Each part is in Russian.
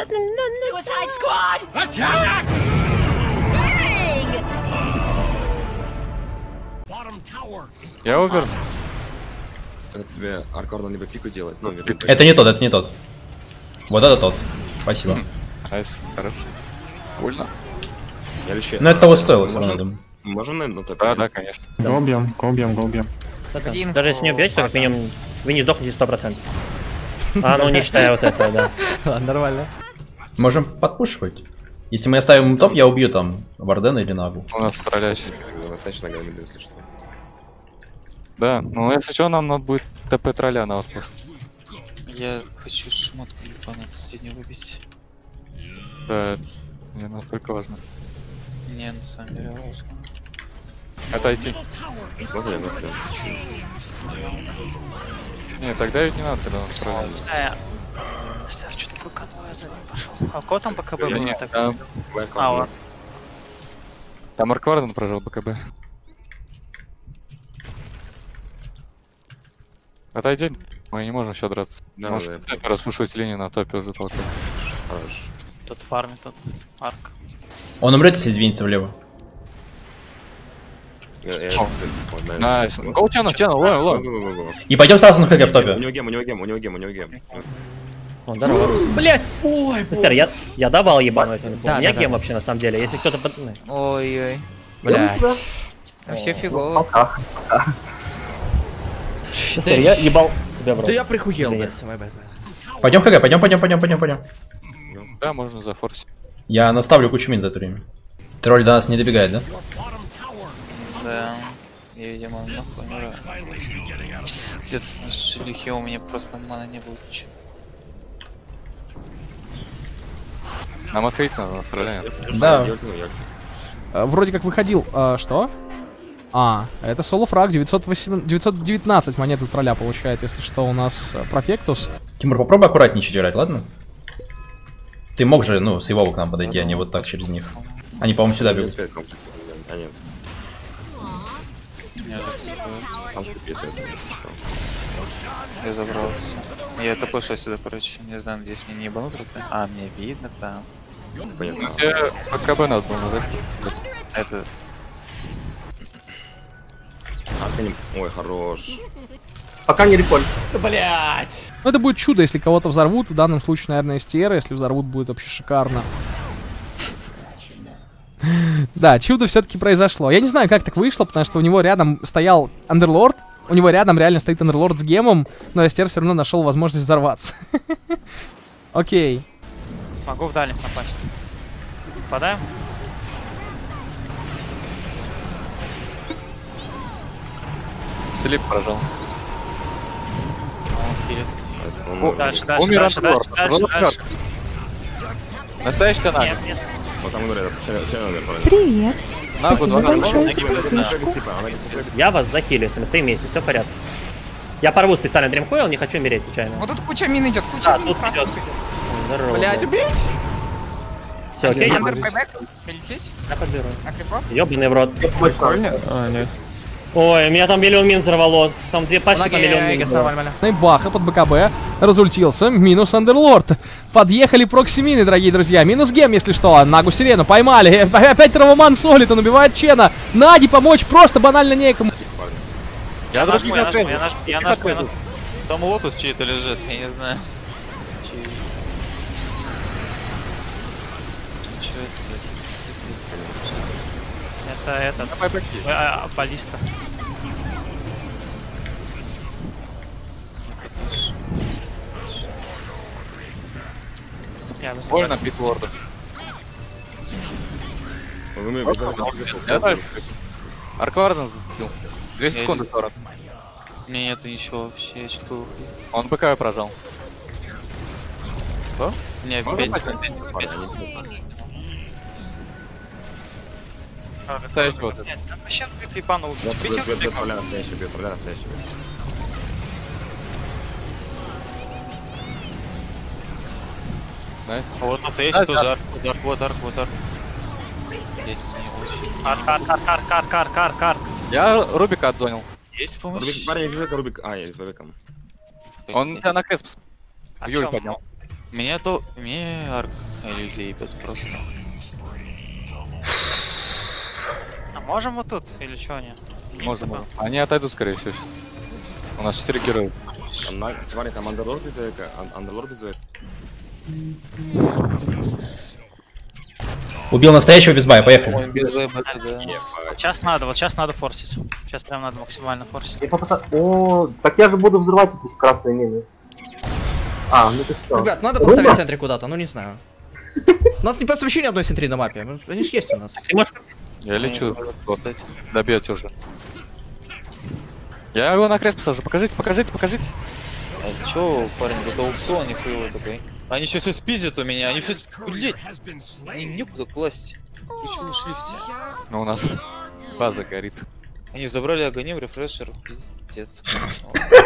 Suicide Squad! Attack! Bang! Bottom tower is Я убер. Это тебе аркорда либо пику делать. Ну, либо пику. Это не тот, это не тот. Вот это тот. Спасибо. Найс, хорошо. Больно? Я лечу. Но это того стоило все равно, думаю. Можем на на топе? Да, да, конечно. Го убьем, го убьем, го убьем. Один Даже если не убьете, то как минимум вы не сдохнете 100%. А, ну не считая вот этого, да. Ладно, нормально. Можем подпушивать. Если мы оставим топ, я убью там Вардена или Нагу. У нас стреляющий. Достаточно гаммит, если что. Да, ну если что, нам надо будет ТП тролля на отпуск. Я хочу шмотку ебаную последнюю выбить. Да, не настолько важно. Не, на самом деле важно. Отойти. Смотри, ну прям. Не, тогда ведь не надо, когда он стреляет. Э, Сав, что такое конвой за ним пошел? А у кого там БКБ Я было не, так? там, А, ладно. там Аркварден прожил БКБ. Отойди. Мы не можем еще драться. Да, Может, да. распушивать линию на топе уже толкать. Хорош. Тут фармит, тут арк. Он умрет, если двинется влево. Я- я- вот, Найс. я- Гоу чану, ловим, ловим. Го-го-го-го. И пойдем сразу на ХГ в У топе. него гем, у него гем, у него гем, у него гем. О, здорово. Блять! Ой, Мистер, я, я давал ебаную эту инфу. Да, У меня да, да. гем вообще на самом деле. Если кто-то... под- ну, Ой-ой. Блять. Вообще фигово. Мистер, я ебал тебя в. Да я прихуел. Пойдем ХГ, пойдем, пойдем, пойдем, пойдем, пойдем. Да, можно зафорсить. Я наставлю кучу мин за это время. Тролль до нас не добегает, да? Да. Я, видимо, нахуй умираю. Пиздец, на шлюхе у меня просто мана не было. Нам отходить надо, на стреляем. Да. Э, Вроде как выходил. а, что? А, это соло-фраг, 908 919 монет за тролля получает, если что, у нас э, Профектус. Тимур, попробуй аккуратнее играть, ладно? Ты мог же, ну, с его к нам подойти, а не вот так через них. Они, по-моему, сюда бегут. А Я забрался. Я такой шел сюда, короче. Не знаю, надеюсь, мне не ебанут. А, мне видно там. Понятно. Тебе БКБ надо было назад. Это... А ты не... Ой, хорош. Пока не реколь. Блять! Ну, это будет чудо, если кого-то взорвут. В данном случае, наверное, STR. Если взорвут, будет вообще шикарно. Да, чудо все-таки произошло. Я не знаю, как так вышло, потому что у него рядом стоял Андерлорд. У него рядом реально стоит Андерлорд с гемом, но STR все равно нашел возможность взорваться. Окей. Могу в дальних напасть. Попадаем? Слип прожал. Он хилит. Он- Дальше, дальше, Умер дальше, дальше, дальше, дальше. Настоящий канал. Нет, нет. Вот там умер. Привет. Нагу Спасибо два большое типа, Я вас захилю, если мы стоим вместе, все в порядке. Я порву специально дримкоил, не хочу умереть случайно. Вот тут куча мин идет, куча А, мин. тут идет. Здорово. Блять, убить! Все, окей, я, бэбэк. Полететь? я подберу. На крипов? Ёбаный в рот. А, нет. Ой, меня там миллион мин взорвало. Там две пачки по миллион мин. нормально. И Баха под БКБ разультился. Минус Андерлорд. Подъехали проксимины, дорогие друзья. Минус гем, если что. Нагу Сирену поймали. Опять Травоман солит, он убивает Чена. Нади помочь просто банально некому. Я не я ответил. я нажму, я нажму, я нажму. Там лотус чей-то лежит, я не знаю. Это этот. Давай бэки. А, баллиста. Я. Больно бит лорда. Он умер, без этого не Я дальше. Аркварден сбил. Две секунды, не- Торрент. У меня нету ничего вообще, я чё Он БК прожал. Не, Можно 5 пойти? секунд, 5 секунд, 5 секунд. Ставить вот бьет, бьет, бьет, флипанул. отправляй настоящий, бьет, отправляй настоящий, бьет. Найс. А Вот настоящий тоже арк, вот арк, вот арк, вот арк. Я. Арк, арк, арк, арк, арк, арк, арк, арк. Я Рубика отзонил. Есть помощь? Рубик, парень, Рубик, Рубик. А, я с Рубиком. Он тебя на в А Юль поднял. Меня то... Мне арк иллюзии ебет просто. А можем вот тут? Или что они? Можно. Они отойдут, скорее всего. У нас 4 героя. Смотри, там Андерлорд Ан- Андерлорд без АЭК. Убил настоящего без бая, поехали. Он без вейба, да. Вот сейчас надо, вот сейчас надо форсить. Сейчас прям надо максимально форсить. Я попыта- О, так я же буду взрывать эти красные мины. А, ну ты что? Ребят, надо поставить центре куда-то, ну не знаю. У нас не просто вообще ни одной центри на мапе. Они же есть у нас. Ты можешь... Я лечу. Кстати. Добьете уже. Я его на крест посажу. Покажите, покажите, покажите. А чё, парень, тут аукцион нихуевый такой. Они сейчас все спиздят у меня, они все... Блять, они некуда класть. Чё ушли все? Но у нас база горит. Они забрали агоним, рефрешер, пиздец.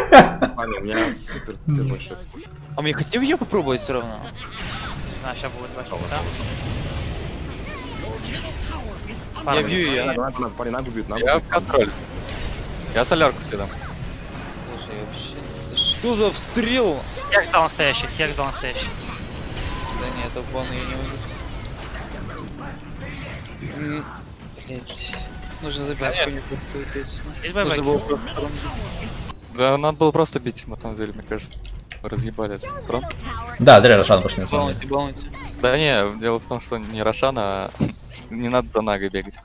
Парни, у меня супер супер большой. А мне хотим ее попробовать все равно. Не знаю, сейчас будет два хипса. Я бью ее. Надо, надо, надо, парни, нагу бьют, нагу Я в контроль. Я солярку всегда. Слушай, я вообще... Это что за обстрел? Хекс дал настоящий, Хекс дал настоящий. Да нет, это бан ее не уйдет. Блять. Нужно. Есть Нужно было просто Да, надо было просто бить, на самом деле, мне кажется. Разъебали этот трон. Да, зря Рошан пошли на самом деле. Да не, дело в том, что не Рошан, а не надо за Нагой бегать.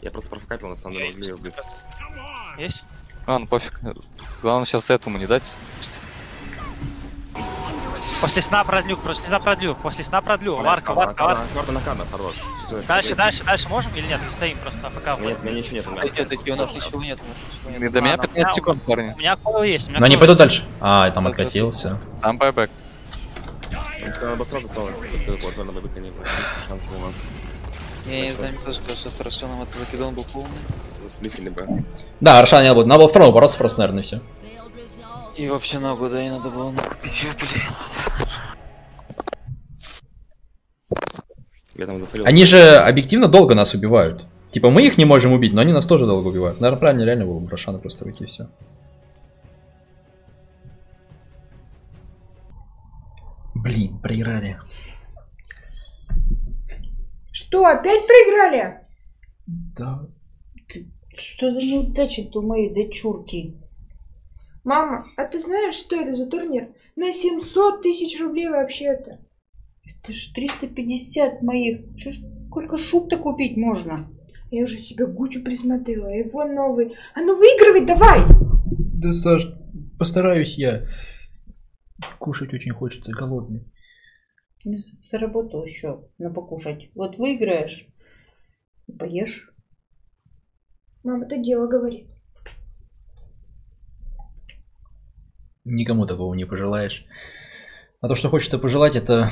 Я просто профокапил, на самом деле, могли ее убить. Есть? А, ну пофиг. Главное сейчас этому не дать. После сна продлю, после сна продлю, после сна продлю. Варка, варка, варка. Карта на карта, хорош. Дальше, дальше, дальше можем или нет? Мы стоим просто АФК. Нет, у меня ничего нет. у меня. Нет, такие у нас ничего нет, у нас ничего нет. До меня А, ну, 15 у секунд, парни. У меня койл есть, у меня Но пойдут есть. дальше. А, там откатился. Там байбек. Надо сразу тонуть, просто вот на бэбэка не было. Шанс у нас. Я не знаю, мне тоже кажется, с Рошаном это закидон был полный. Засплитили бы. Да, Рошан не будет. Надо было второго бороться просто, наверное, и все. И вообще ногу, да, и надо было. Я там зафейлил. Они же объективно долго нас убивают. Типа мы их не можем убить, но они нас тоже долго убивают. Наверное, правильно реально было бы Рошана просто выйти и все. Блин, проиграли. Что, опять проиграли? Да. Что за неудача-то у моей дочурки? Мама, а ты знаешь, что это за турнир? На 700 тысяч рублей вообще-то. Это ж 350 моих. Чё ж, сколько шуб-то купить можно? Я уже себе Гуччи присмотрела, его новый. А ну выигрывай давай! Да, Саш, постараюсь я. Кушать очень хочется, голодный. Заработал еще на покушать. Вот выиграешь, поешь. Мама то дело говорит. Никому такого не пожелаешь. А то, что хочется пожелать, это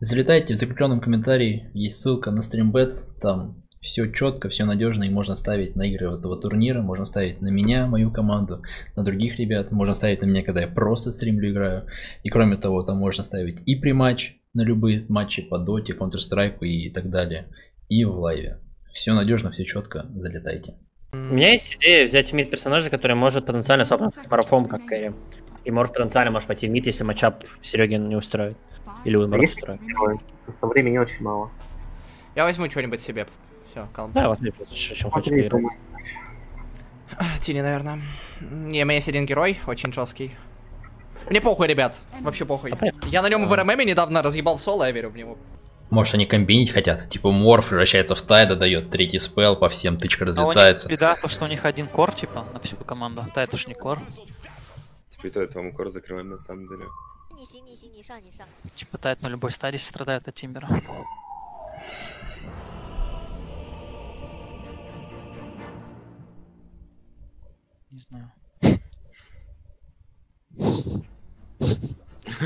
залетайте в закрепленном комментарии, есть ссылка на стримбет, там все четко, все надежно, и можно ставить на игры этого турнира, можно ставить на меня, мою команду, на других ребят, можно ставить на меня, когда я просто стримлю играю. И кроме того, там можно ставить и при матч на любые матчи по доте, Counter-Strike и так далее, и в лайве. Все надежно, все четко, залетайте. У меня есть идея взять мид персонажа, который может потенциально сопнуть марафон как Кэрри. И Морф потенциально может пойти в мид, если матчап Серегин не устроит. Или он Есть устроит. Просто времени очень мало. Я возьму что-нибудь себе. Все, калм. Да, возьми просто, чем хочешь Тини, наверное. Не, у меня есть один герой, очень жесткий. Мне похуй, ребят. Вообще похуй. Я на нем в РММ недавно разъебал соло, я верю в него. Может они комбинить хотят, типа Морф превращается в Тайда, дает третий спел, по всем тычка А у них разлетается. беда, то, что у них один кор, типа, на всю команду. Да, это ж не кор. Типа и то, вам кор закрываем на самом деле. Типа тает на любой стадии страдает от Тимбера. Не знаю.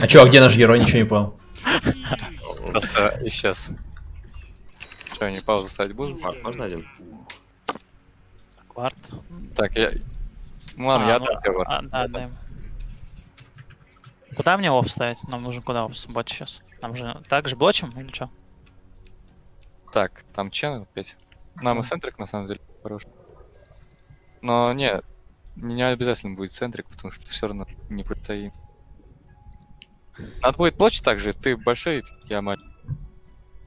А чё, а где наш герой? Ничего не понял. Просто исчез. Что, они паузу ставить будут? Марк, можно один? Кварт. Так, я... Ну ладно, А, я ну, отдам тебе вар. а, да. Куда мне оф ставить? Нам нужен куда оф ботить сейчас? Нам же так же блочим или что? Так, там чен опять. Нам и центрик на самом деле хорош. Но не, не обязательно будет центрик, потому что все равно не простоим. Надо будет площадь также, ты большой, я маленький.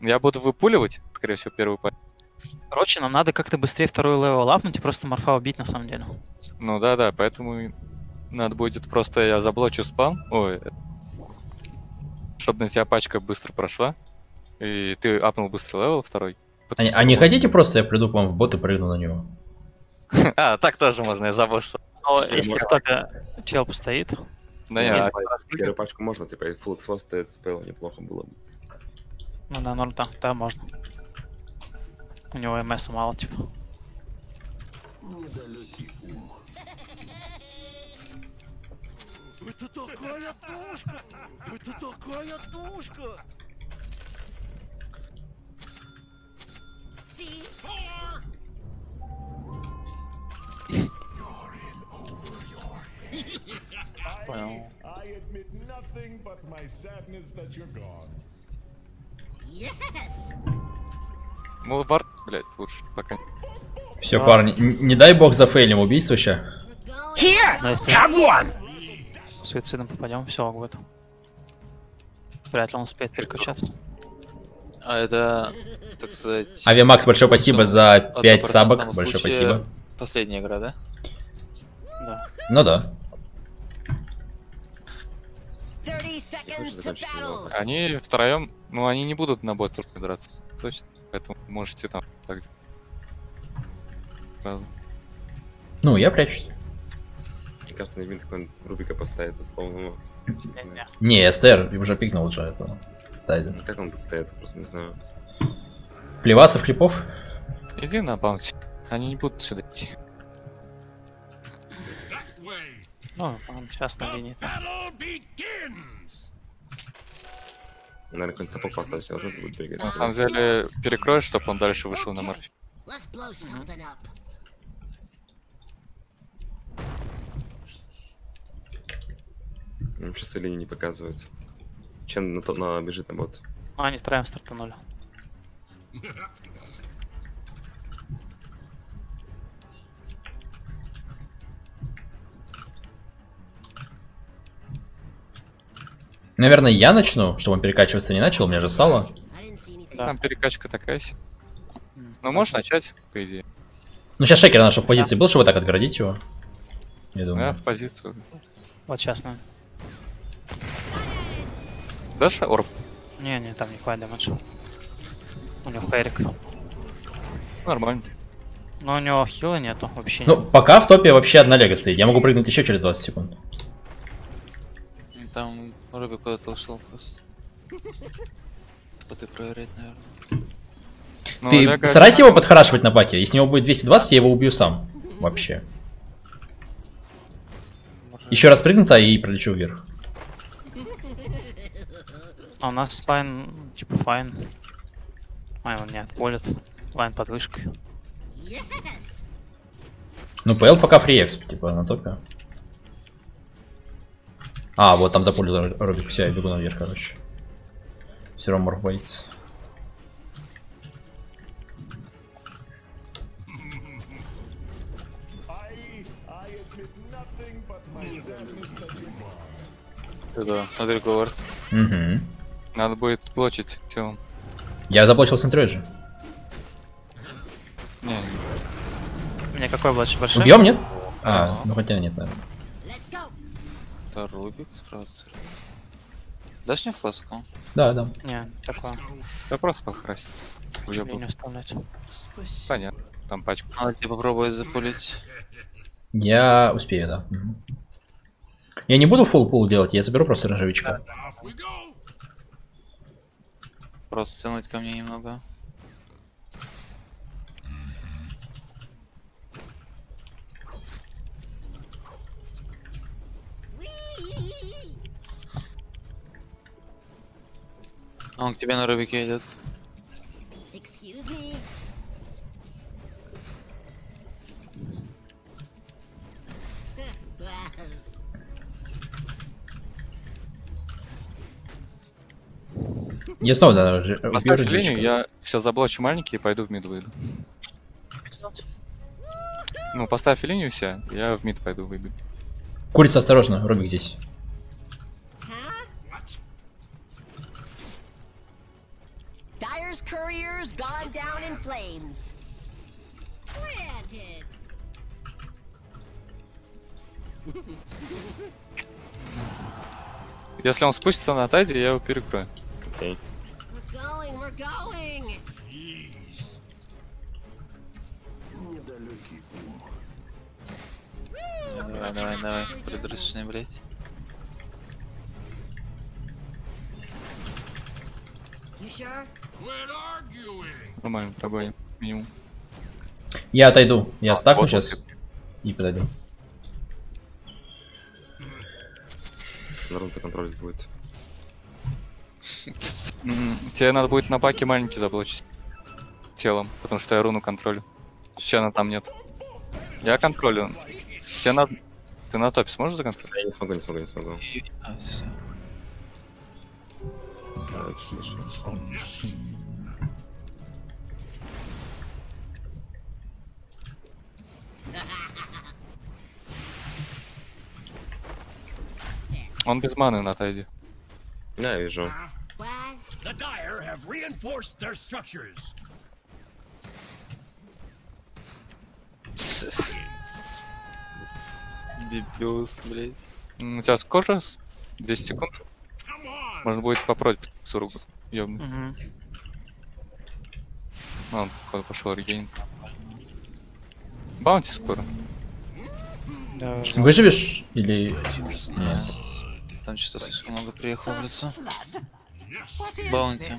Я буду выпуливать, скорее всего, первую пачку. Короче, нам надо как-то быстрее второй level апнуть и просто морфа убить на самом деле. Ну да, да, поэтому надо будет просто я заблочу спам. Ой. Чтобы на тебя пачка быстро прошла. И ты апнул быстро level второй. А, не- а не хотите просто я приду к вам в бот и прыгну на него? А, так тоже можно, я забыл, что. Но Всё, если можно. топе чел постоит, Да не, а- Первую пачку можно, типа, и full exhaust стоит спел, неплохо было бы. ну да, норм, да, да, можно. У него МС мало, типа. Это такая тушка! Это такая тушка! Понял. I admit nothing but my sadness that you're gone. Ну, вард, блядь, лучше пока. Все, парни, н- не дай бог зафейлим убийство ща. Суицидом попадем, все будет. Вряд ли он успеет переключаться. А это, так сказать... Авиамакс, большое спасибо за в 5 стопроцентном сабок. Большое случае спасибо. Последняя игра, да? Да. Ну да. Они втроем, ну они не будут на бот только драться. Точно. Поэтому можете там так. Сразу. Ну, я прячусь. Мне кажется, на винт какой-нибудь Рубика поставит, условно, ну, Не, СТР уже пикнул уже это. Тайден. как он стоит, просто не знаю. Плеваться в клипов? Иди на баунти. Они не будут сюда идти. Ну, он сейчас на линии. Наверное, поставить, все равно это будет бегать. На самом деле, перекроешь, чтобы он дальше вышел на морфе. Let's blow something up. Нам сейчас линии не показывают. Чем на, то, на бежит на бот. Ну, они втроем стартанули. Наверное, я начну, чтобы он перекачиваться не начал, у меня же сало. Там перекачка такая себе. Ну, можешь начать, по идее. Ну, сейчас шекер надо, чтобы в позиции был, чтобы так отгородить его. Я думаю. в позицию. Вот сейчас, ну. Дашь орб? Не, не, там не хватит дэмэджа. У него фейрик. Нормально. Но у него хила нету вообще. Ну, пока в топе вообще одна лего стоит. Я могу прыгнуть еще через 20 секунд. Там Руби куда-то ушел просто. Вот и проверять, наверное. Ну, Ты Лего- старайся его подхарашивать на баке. Если у него будет 220, я его убью сам. Вообще. Еще раз прыгну-то и пролечу вверх. А у нас лайн, типа, файн. А, он не отполит. Лайн под вышкой. Yes. Ну, ПЛ пока фриекс, типа, на топе. А, вот там запулил Робик. Все, я бегу наверх, короче. Все равно. Ты да, смотри, Говард. Угу. Надо будет блочить все. Я заблочил центре же. Не, Мне какой больше большой? Убьем, нет? А, ну хотя нет, наверное. Это Рубик справа. Дашь мне фласку? Да, да. Не, такое. да просто подкрасить. Уже буду. оставлять. Понятно. Там пачку. Надо тебе попробовать запулить. Я успею, да. Я не буду full пул делать, я заберу просто рожевичка. Просто тянуть ко мне немного. А Он к тебе на Рубике идет. Excuse me. Я снова да, роже- убью Поставь линию, я сейчас заблочу маленький и пойду в мид выйду. Ну, поставь линию все, я в мид пойду выйду. Курица, осторожно, Робик здесь. Если он спустится на тайде, я его перекрою. Окей. We're going, we're going. Недалекий ум. Давай, давай, давай. Придурочный, блядь. Нормально, пробуем. Минимум. Я отойду. Я стакну вот сейчас и подойду. Народ законтролить будет. Тебе надо будет на баке маленький заблочить. Телом, потому что я руну контролю. Чена там нет. Я контролю. Тебе надо... Ты на топе сможешь законтролить? Я не смогу, не смогу, не смогу. А, все. Давайте, слушай. Он без маны на тайде. Я вижу. The Dire have reinforced their structures. Дебилус, блядь. У тебя скоро? с- 10 секунд? Можно будет попробовать суругу. Ёбнуть. Мгм. Ну, он, походу, пошел регениться. Баунти скоро. Да, Выживешь или... Нет. Там что-то слишком много приехало в лицо. Баунти.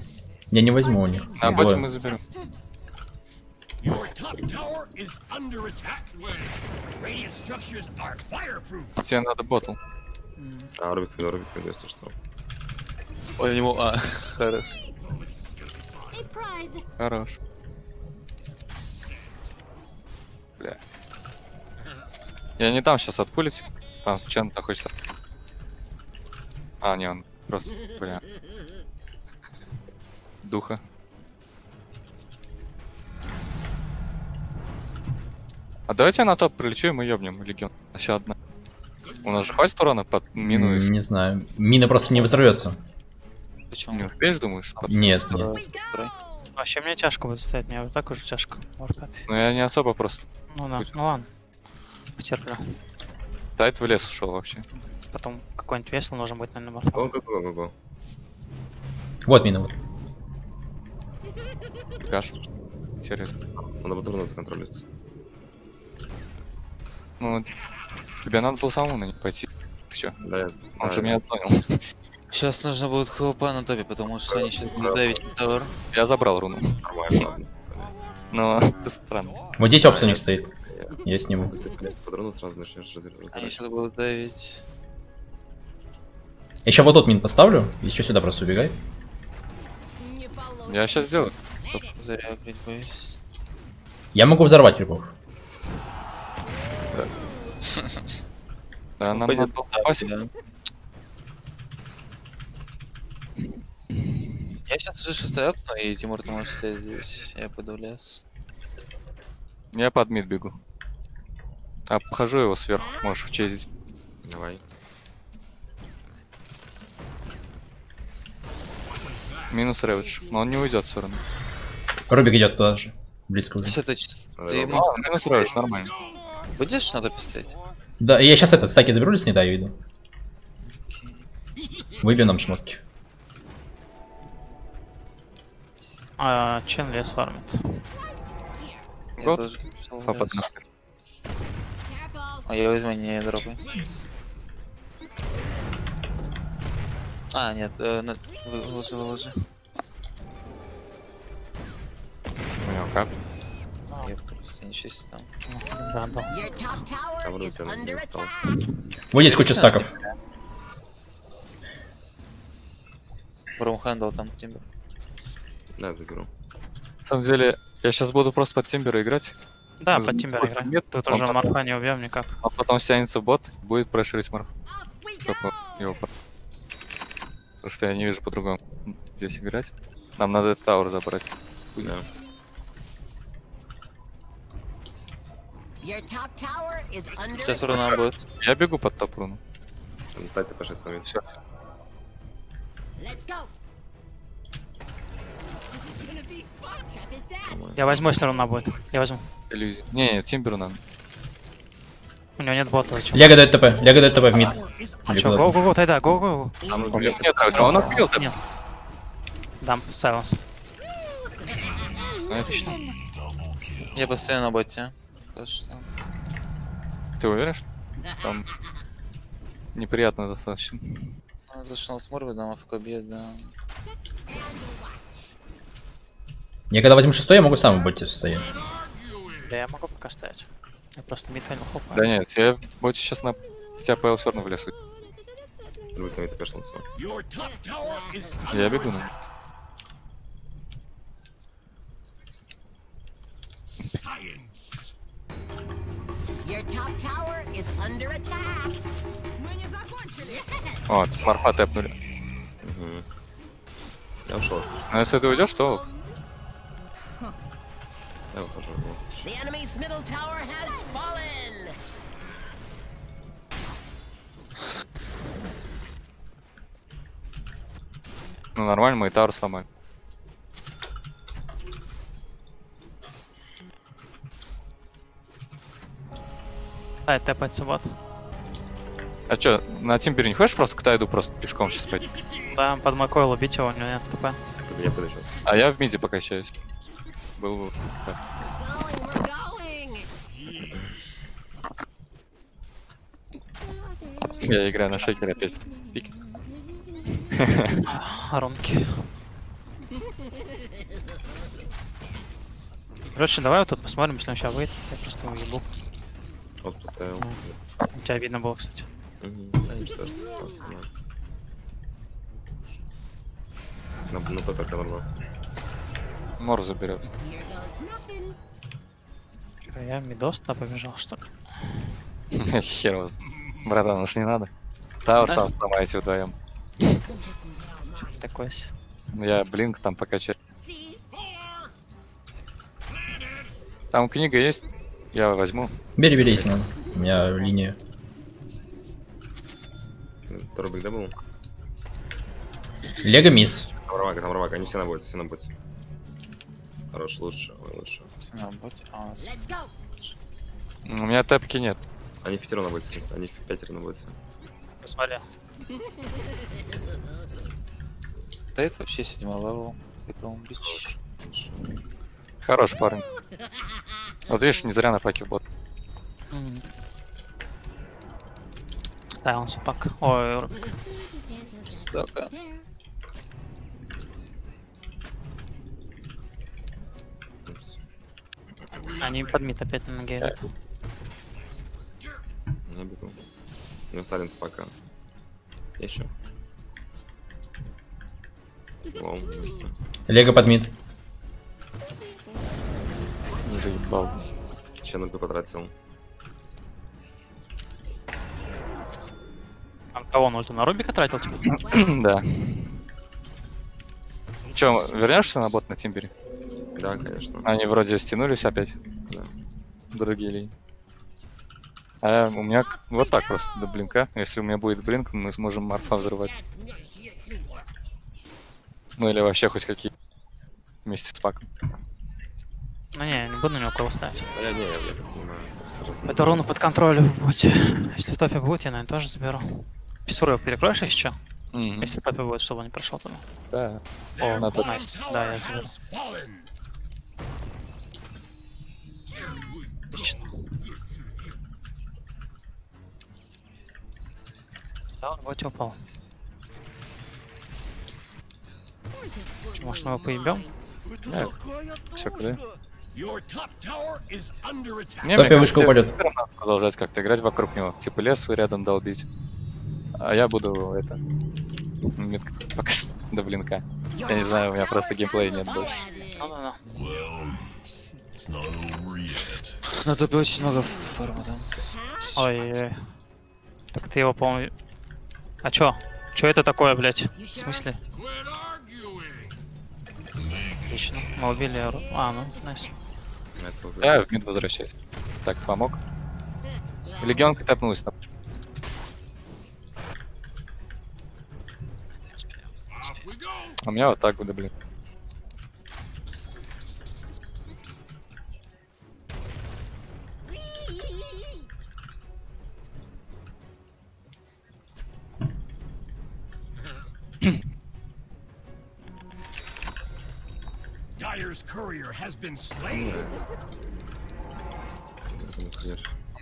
Я не возьму у них. А двое. мы заберем. Тебе надо ботл. А, Рубик приду, если что. Ой, у него... А, хорош. Хорош. Бля. Я не дам сейчас отпулить. Там Чен захочет. А, не, он просто, бля. Духа. А давайте я на топ прилечу, и мы ёбнем легион. Еще одна. У нас же хватит урона под мину Не знаю. Мина просто не взорвется. Почему? Не успеешь, думаешь? под- Нет, нет. Вообще мне тяжко будет стоять, мне вот так уже тяжко. Ну я не особо просто. Ну да, ну ладно. Потерплю. Тайт в лес ушел вообще. Потом какой-нибудь весел нужен будет, наверное, морфа. Го-го-го-го-го. Вот мина. Вот. Каш. Интересно. Надо бы дурно законтролиться. Ну, тебе надо было самому на них пойти. Ты чё? Да, я... Он же да, меня отзонил. Сейчас нужно будет хлопа на топе, потому что они сейчас будут давить на тавер. Я забрал руну. Нормально. Но это странно. Вот здесь них стоит. Я сниму. Если полезть под руну, сразу начнешь раз- Они сейчас будут давить. Еще вот тут мин поставлю. Еще сюда просто убегай. Я сейчас сделаю. Боюсь. Я могу взорвать любовь. Да, нам надо попасть. да. Я сейчас уже шестой апну, и Тимур, ты можешь стоять здесь. Я пойду в лес. Я под мид бегу. Обхожу его сверху, можешь вчезить. Давай. Минус ревидж. Но он не уйдет все равно. Рубик идет туда же. Близко уже. Если Ты давай. можешь... Минус ревидж, нормально. Будешь на топе стоять? Да, я сейчас этот стаки заберу, если не да, я иду. Выбью нам шмотки. А, Чен лес фармит. Я Год. нахер. А я возьму не дропай. А, нет, э, на- вы- выложи, выложи. У него кап. Я просто ничего себе там. Да, да. А вот здесь куча стаков. Брумхендл там тимбер. Да, заберу. На самом деле, я сейчас буду просто под Тимбера играть. Да, под Тимбер играй. нет, Тут он уже морфа не убьем никак. Он потом стянется бот, будет проширить. Чтобы его Потому что я не вижу по-другому здесь играть. Нам надо этот тауэр забрать. Да. Сейчас руна будет. Я бегу под топ руну. Дай ты пошли с нами. Всё. Let's go. Я возьму, если руна будет. Я возьму. Иллюзия. Не, не, Тимберу надо. У него нет бота, зачем? Лего дает ТП, Лего дает ТП в мид. А Или чё, куда-то. го-го-го, тогда, го-го-го. Нет, нет, а он отбил так. Нет. Дам, сайленс. Отлично. Я постоянно на боте. Что- Ты уверен, что там неприятно достаточно? Ну, Зашел с Морвидом, а в кобе, да. Я когда возьму шестой, я могу сам в боте стоять. Да я могу пока стоять. Я просто мидфайнл хопаю. Да нет, я больше сейчас на тебя ПЛ все равно в лесу. Будет на это Я бегу на. О, марфа тэпнули. Угу. Я ушел. Ну если ты уйдешь, то Я ухожу. The enemy's middle tower has fallen. ну нормально, мы и Тару сломали. Ай, тэпается бот. А чё, на Тимбере не хочешь просто к Тайду просто пешком сейчас пойти? Да, под мой койл убить его, у него нет ТП. Я буду сейчас. А я в миде покачаюсь. Был бы классно. Я играю на шейкере опять в пике. Ронки. Короче, давай вот тут посмотрим, если он сейчас выйдет. Я просто его ебу. Вот поставил. У тебя видно было, кстати. На, на только нормально. Мор заберет. Я мидоста побежал, что ли? Хер вас. Братан, уж не надо. Тауэр Да? там сломаете вдвоем. Такое себе. Я блинк там покачаю. Там книга есть, я возьму. Бери, бери, если надо. У меня линия. Второй бэк, да, был? Лего мисс. Там Равага, там Равага, они все на боте, все на боте. Хорош, лучше, ой, лучше. На боте. А, у нас- У меня тэпки нет. Они в пятеро на боте, в смысле, они в пятеро на боте. Посмотри. Да это вообще седьмой левел. Это он бич. Хороший парень. Вот видишь, не зря на паке бот. Сайленс пак. Ой, Рубик. Сука. Они под мид опять на ноге. Я бегу. Ну, Саленс пока. Еще. Лом, вместе. Лего под мид. Заебал. Че на потратил? А кого он ульту на Рубика тратил, типа? Да. Че, вернешься на бот на Тимбере? Да, конечно. Они вроде стянулись опять. Да. Другие линии. А у меня вот так просто до блинка. Если у меня будет блинк, мы сможем Марфа взрывать. Ну или вообще хоть какие. Вместе с паком. Ну не, не буду на него кого ставить. Не, я, понимаю. Это руну под контролем в боте. Если в топе будет, я, наверное, тоже заберу. Писуру перекроешь если что? Мгм. Если в топе будет, чтобы он не прошел туда. Да. О, на топ. найс. Да, я заберу. Отлично. Да, он в боте упал. Чё, Может, мы его поебем? Да, все куда. Не, мне вышка упадет. продолжать как-то играть вокруг него. Типа лес рядом долбить. А я буду это... мид- Пока что до блинка. Я не знаю, у меня просто геймплея нет больше. Ну-ну-ну. Well, it's not over yet. На топе очень много фарма там. Ой-ой-ой. Так ты его, по-моему... А чё? Чё это такое, блядь? В смысле? Отлично. Мы убили... А, ну, найс. Вот- Я в мид возвращаюсь. Так, помог. Легионка топнулась там. А у меня вот так будет, блин.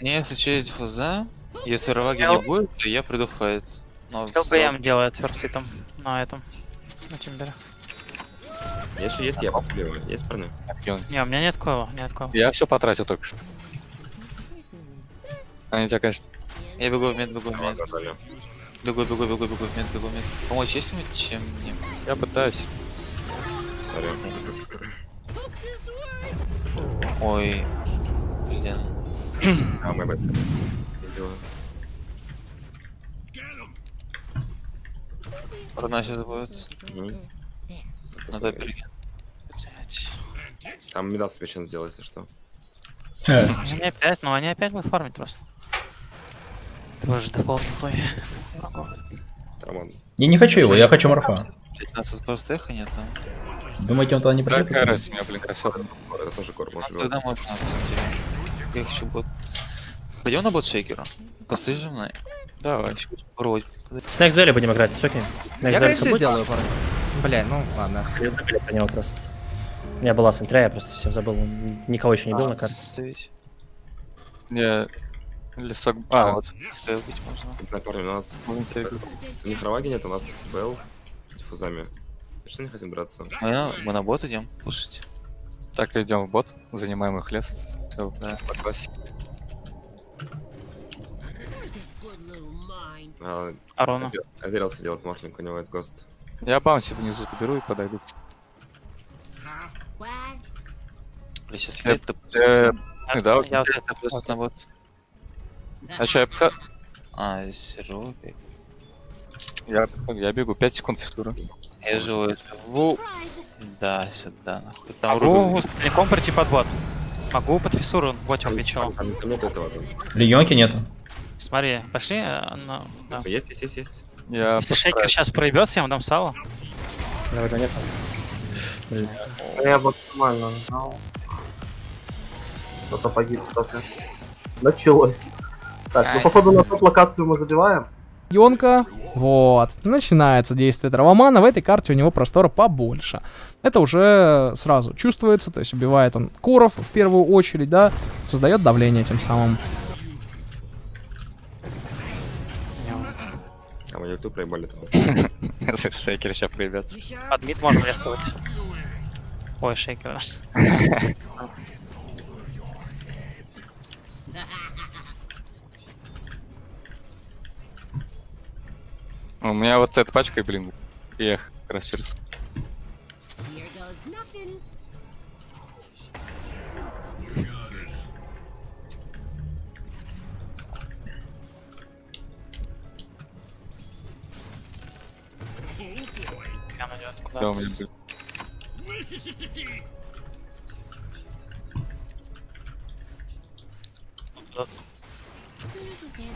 Мне, если что, есть диффуза, если Раваги не будет, то я приду в файт. Но ЛБМ делает ферситом на этом, на Тимбере. Если есть, я подстрелю. Есть парни? Не, у меня нет кола, нет кола. Я все потратил только что. Они тебя, конечно... Я бегу в мед, бегу в мед. Бегу, бегу, бегу, бегу в мед, бегу в мед. Помочь есть мне? Я пытаюсь. Ой. Блин. А, мы бэт. Видела. Родна сейчас будет. Мгм. На топере. Там медас свечен сделал, если что. Они опять, ну они опять будут фармить просто. Тоже дефолт плей. Роман. Я не хочу его, я хочу морфа. 15 просто эхо нет там. Думаете, он туда не придет? Какая разница, у меня, блин, красота. Это тоже кор, может Ну, тогда можно на самом деле. Я хочу бот. Пойдем на бот шейкера. Косты же мной. Давай. Пороть. С next дуэли будем играть, все окей. Next Я duel всё все сделаю, парень. Бля, ну ладно. Я забыли про него просто. У меня была сентря, я просто всем забыл. Никого еще не бил на карте. Не... Лесок... А, вот. знаю, парни, у нас... Раваги нет, у нас Белл с диффузами. Что не хотим драться? Мы на, мы на бот идем пушить. Так, идем в бот, занимаем их лес. Все, Да. по. А, Арона. Адирался делать морфлинг, у него это гост. Я баунси внизу заберу и подойду к тебе. Я сейчас это э, да, Я А что, я, пха- А, серого я, я бегу, 5 секунд физкура. Я живу, живу. Да, сюда, нахуй. Там Могу целиком прийти под бот. Могу под фиссуру нет этого там. Легионки нету. Смотри, пошли. э, на- да. Есть, есть, есть, есть. Я Если шейкер сейчас проебется, я ему дам сало. Да, уже нет. Я вот нормально нажал. Кто-то погиб. Началось. Так, ну походу на топ локацию мы забиваем. Йонка. Вот. Начинается действие Дровомана. В этой карте у него простора побольше. Это уже сразу чувствуется. То есть убивает он Куров в первую очередь, да. Создает давление тем самым. А мы YouTube проебали там. Шейкер сейчас проебется. Под мид можно резко выйти. Ой, шейкер. У меня вот эта пачка, блин, их как раз через... Прям идет Всё, у куда. меня, блин.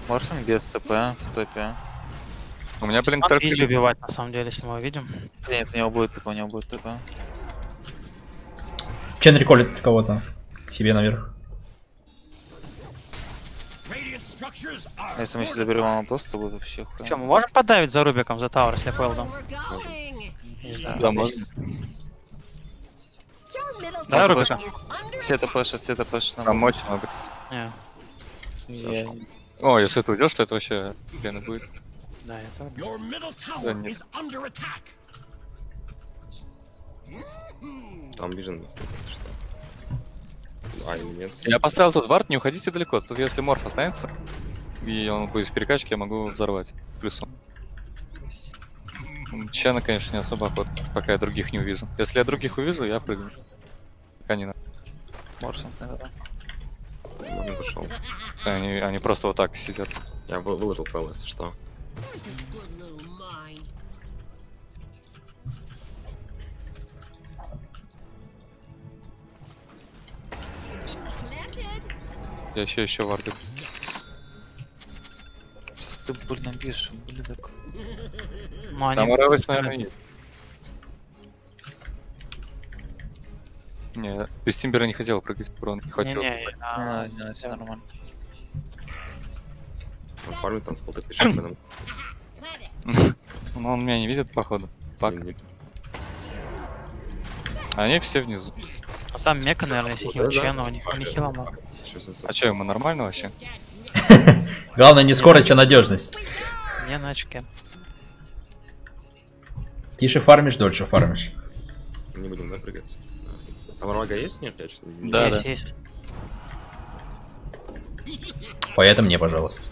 Морфин без ТП в топе. У меня, блин, только... Изи убивать, на самом деле, если мы его видим. Нет, у него будет ТП, у него будет ТП. Чен реколит кого-то. к Себе наверх. Если мы сейчас заберем амаплост, то будет вообще хуй. Че, мы можем подавить за Рубиком, за Тауэр, если я понял, да? Не знаю. Да, можно. Да, Там Рубика? Все ТПшат, все ТПшат. на Помочь бот. надо. Не. Я- О, если ты уйдешь, то это вообще блин будет. Да, это... Your middle tower is under attack. Там Vision есть, что. А, нет. Я поставил тут вард, не уходите далеко. Тут если морф останется, и он будет в перекачке, я могу взорвать. Плюсом. М, Чена, конечно, не особо охот, пока я других не увижу. Если я других увижу, я прыгну. Пока не надо. Морфин, наверное. Он не пошел. Они, они просто вот так сидят. Я Я еще еще варды. Ты больно бежишь, блин, так. Ну, они... Там РВС, наверное, есть. Не, без Тимбера не хотел прыгать, урон не хватило. Не-не, Не а, надо, не надо, все нормально. Он фармит там с полторы тысячи, потом Ну, он меня не видит, походу. Пак. Они все внизу. А там Мека, наверное, если хил Чена, у них, у них хила много. А что, ему нормально вообще? Главное не скорость, а надежность. Не на очке. Тише фармишь, дольше фармишь. Не будем, да, прыгать? А Варвага есть нет? Я что-то не Да, есть, да. есть. Поэтому мне, пожалуйста.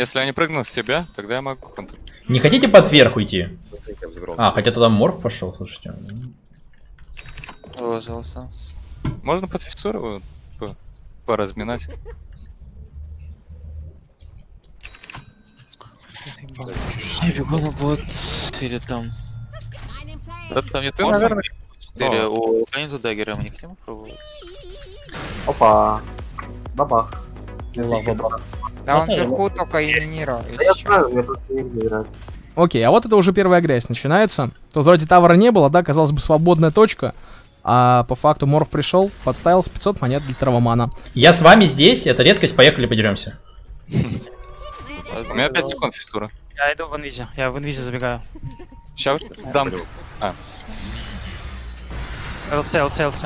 Если они прыгнут с тебя, тогда я могу контролировать. Не хотите под верх уйти? А, хотя туда морф пошел, слушайте. Пожалуйста. Можно под фиксуру по- поразминать? Я бегу на бот или там. Да там не ты, Можно? наверное. Четыре. О. У Каниту Даггера мы не хотим пробовать. Опа. Бабах. бабах. Да он вверху только Инира. Да я знаю, мне просто не. Окей, а вот это уже первая грязь начинается. Тут вроде тавра не было, да, казалось бы, свободная точка. А по факту Морф пришел, подставил с 500 монет для травомана. Я с вами здесь, это редкость, поехали подеремся. У меня 5 секунд фиксура. Я иду в инвизе, я в инвизе забегаю. Сейчас дам. А, ЛЦ, ЛЦ, ЛЦ.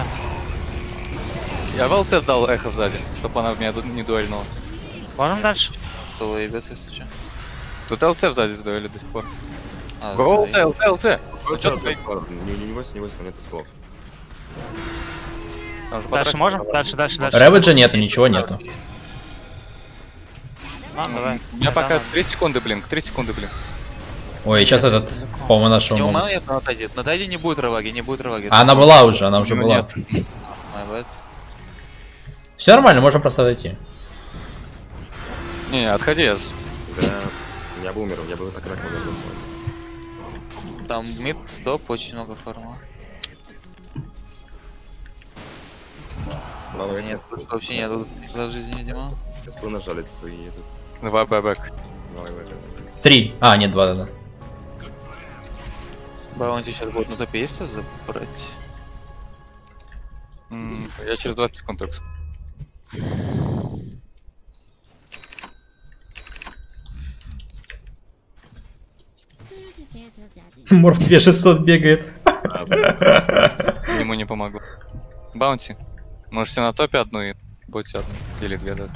я в ЛЦ дал эхо сзади, чтобы она в меня не дуэльнула. Можем дальше? Целый ебет, если что. Тут ЛЦ сзади сдуэли до сих пор. А, Го. ЛЦ, ЛЦ, ЛЦ! Не, не, не бойся, не бойся, нет слов. Дальше можем? Дальше, дальше, дальше. Рэвиджа нету, ничего нету. Ладно, давай. У меня пока ладно. 3 секунды блинк, 3 секунды блинк. Ой, сейчас этот, по-моему, нашего... Не у могут- меня нет на Тайде. На Тайде не будет Раваги, не будет Раваги. А она была уже, она уже Ну, была. Все нормально, можем просто отойти. Не, не, отходи, я с- Да, я бы умер, я бы так так умер. Там мид, стоп, очень много фарма. Ладно, Нет, тут вообще нет, тут никогда в жизни, видимо. СП нажали свои тут. Давай, buyback. Давай, давай, давай. Три. А, нет, два, да, да. Баунти сейчас будет на топе есть забрать? М, Я через 20 секунд только. Морф 2600 бегает. Ему не помогло. Баунти. Можете на топе одну и боте одну. Или две, да.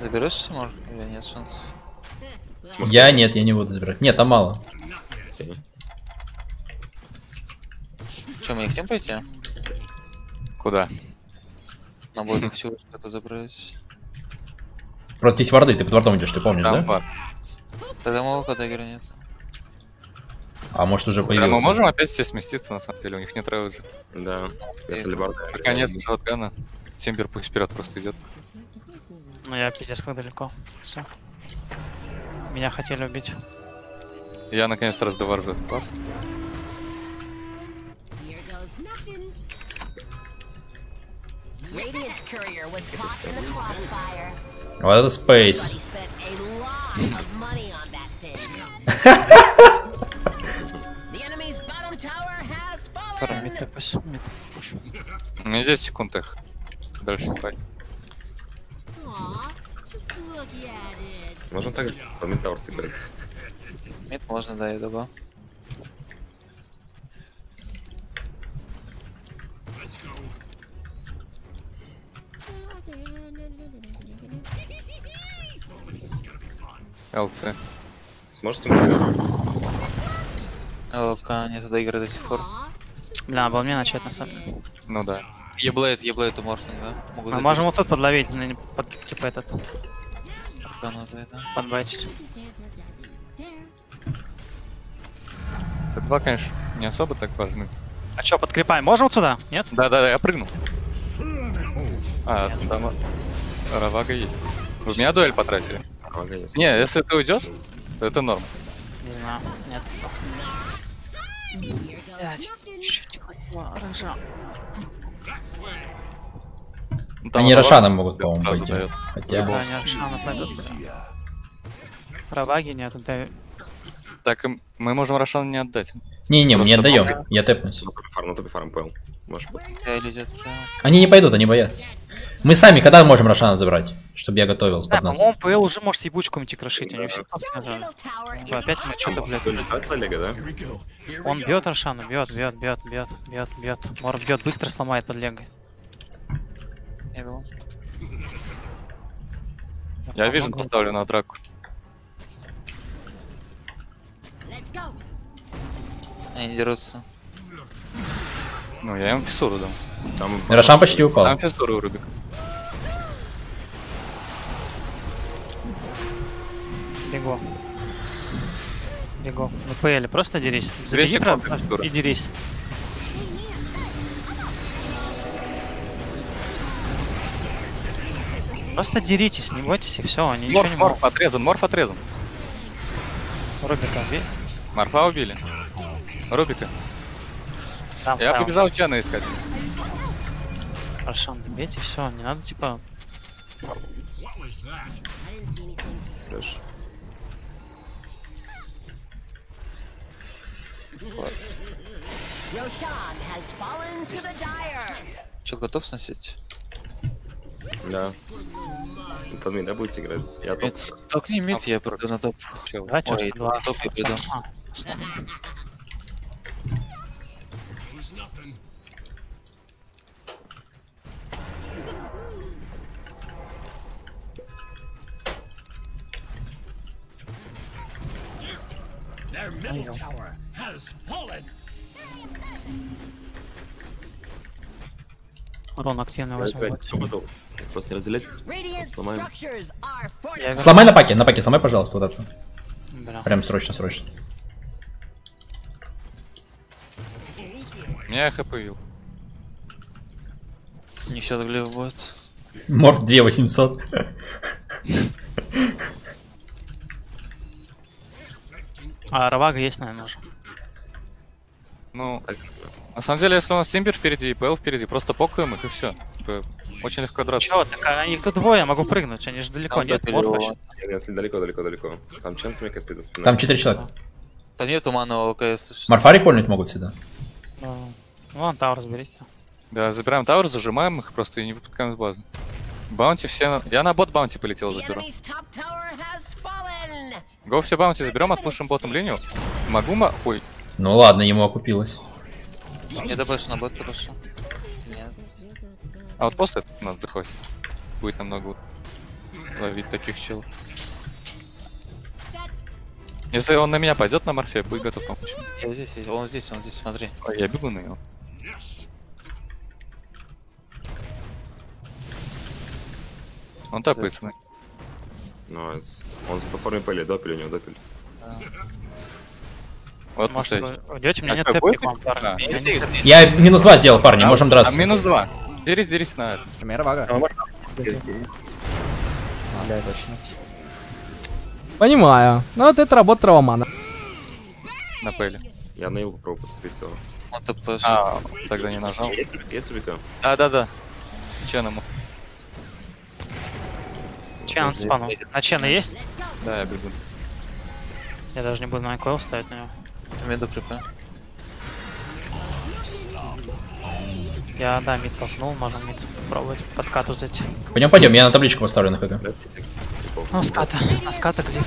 Заберешься, может? Или нет шансов? Я нет, я не буду забирать. Нет, там мало. Че, мы не хотим пойти? Куда? На бот хочу что-то забрать. Просто здесь варды, ты под вардом идешь, ты помнишь, да? Тогда молока Даггера нет. А может уже Да, появился. мы можем опять все сместиться, на самом деле, у них нет рейджа. Да, если барда. Конец шотгана. Тимбер пусть вперед просто идет. Ну я пиздец как далеко. Все. Меня хотели убить. Я наконец-то раздаваржу этот crossfire. Вот это Space. He spent a lot of money on that thing. the enemy's bottom tower has fallen. Пара мид тпс, мид. У меня 10 секунд их. Дальше парень. Aw, just look at it. Можем так по ментавр сыграть. Мид можно, да, я добавил. ЛЦ. Сможете мне ЛК нет Даггера до сих пор. Бля, надо было мне начать на самом деле. Ну да. Еблейт, еблейт у Мортон, да? Могу Мы можем вот тут подловить, ну, не под, типа этот, Кануты, да? подбайтить. Т2, конечно, не особо так важны. А чё, подкрепаем? Можем вот сюда? Нет? Да-да-да, я прыгнул. А, там а, Равага есть. Вы меня дуэль потратили? Равага есть. Не, если ты уйдешь, то это норм. Не знаю, нет. Блять, чуть-чуть не хватило рожа. Ну, там Они Рошаном могут, по-моему, пойти. Хотя... Да, не Рошана пойдут. Раваги нет, да. Так мы можем Рошан не отдать. Не-не, мы не отдаем. Я тэпнусь. Фарм, топе фарм, понял. Можешь. Они не пойдут, они боятся. Мы сами когда можем Рошана забрать? Чтобы я готовил Да, под нас. по-моему, ПЛ уже может ебучку идти крошить, у него все Опять мы что-то, блядь. Летать Олега, да? Он бьет Рошану, бьет, бьет, бьет, бьет, бьет, бьет. Мор бьет, быстро сломает под легой. Я был. Я вижу, поставлю на драку. Они не дерутся. Ну, я им фиссуру дам. Там... Рошан почти упал. Там фиссуру у Рубика. Бегу. Бегу. Ну, ПЛ, просто дерись. Забеги прям фигура. и дерись. Просто деритесь, не бойтесь, и все, они ничего Морф, не могут. морф отрезан, морф отрезан. Рубика, бей. Морфа убили. Рубика. Там Я сайленс. побежал Чана искать. Рошан, бейте, все, не надо, типа... Хорошо. Dire. Че, готов сносить? Да. Вы Под да, будете играть? Я топ. Толкни мид, я приду на топ. Давайте Ой, на топ я приду. А, стоп. Their middle tower has fallen. Урон активно возьму. Просто не разделяйтесь. Сломаем. Сломай на паке, на паке, сломай, пожалуйста, вот это. Прям срочно, срочно. Меня хп вил. Них сейчас глиф будет. Морф 2800. А Равага есть, наверное, уже. Ну, на самом деле, если у нас Тимбер впереди и ПЛ впереди, просто покаем их и все. Очень легко драться. Чё, так а их тут двое, я могу прыгнуть, они же далеко, Там нет, морф вообще. Нет, Если далеко, далеко, далеко. Там Чен с Мекой стоит за спиной. Там 4 человека. Да нету манного ЛКС. слушай. Марфари польнуть могут всегда. Вон tower заберите. Да, забираем tower, зажимаем их просто и не выпускаем с базы. Bounty все... на- Я на bot bounty полетел заберу. Го все баунти заберем, отпушим ботом линию. Могу ма... Ой, Ну ладно, ему окупилось. Не добавишь на бот пошел. Нет. а вот после надо захватить. Будет намного ловить таких челов. Если он на меня пойдет на морфе, будет готов помочь. Я здесь, я- он здесь, он здесь, смотри. Ой, я бегу на него. Он тапает. смотри. Найс. Он по форме пыли, допили у него, допили. Вот Может, уйдете? У меня нет тэпки к вам, парни. Я минус 2 сделал, парни, А, можем драться. а минус два. Дерись, дерись на это. Пример вага. Понимаю. Ну вот это работа Равамана. На пэле. Я на его попробую подцепить его. Он топ А, тогда не нажал. Есть есть? Да, да, да. Чен ему. Чен от спану. На Чена есть? Да, я бегу. Я даже не буду на койл ставить на него. Меду крипа. Я, да, мид толкнул, можем мид попробовать подкату зайти. Пойдем, пойдем, я на табличку поставлю на ХГ. Ну, ската, на ската глиф.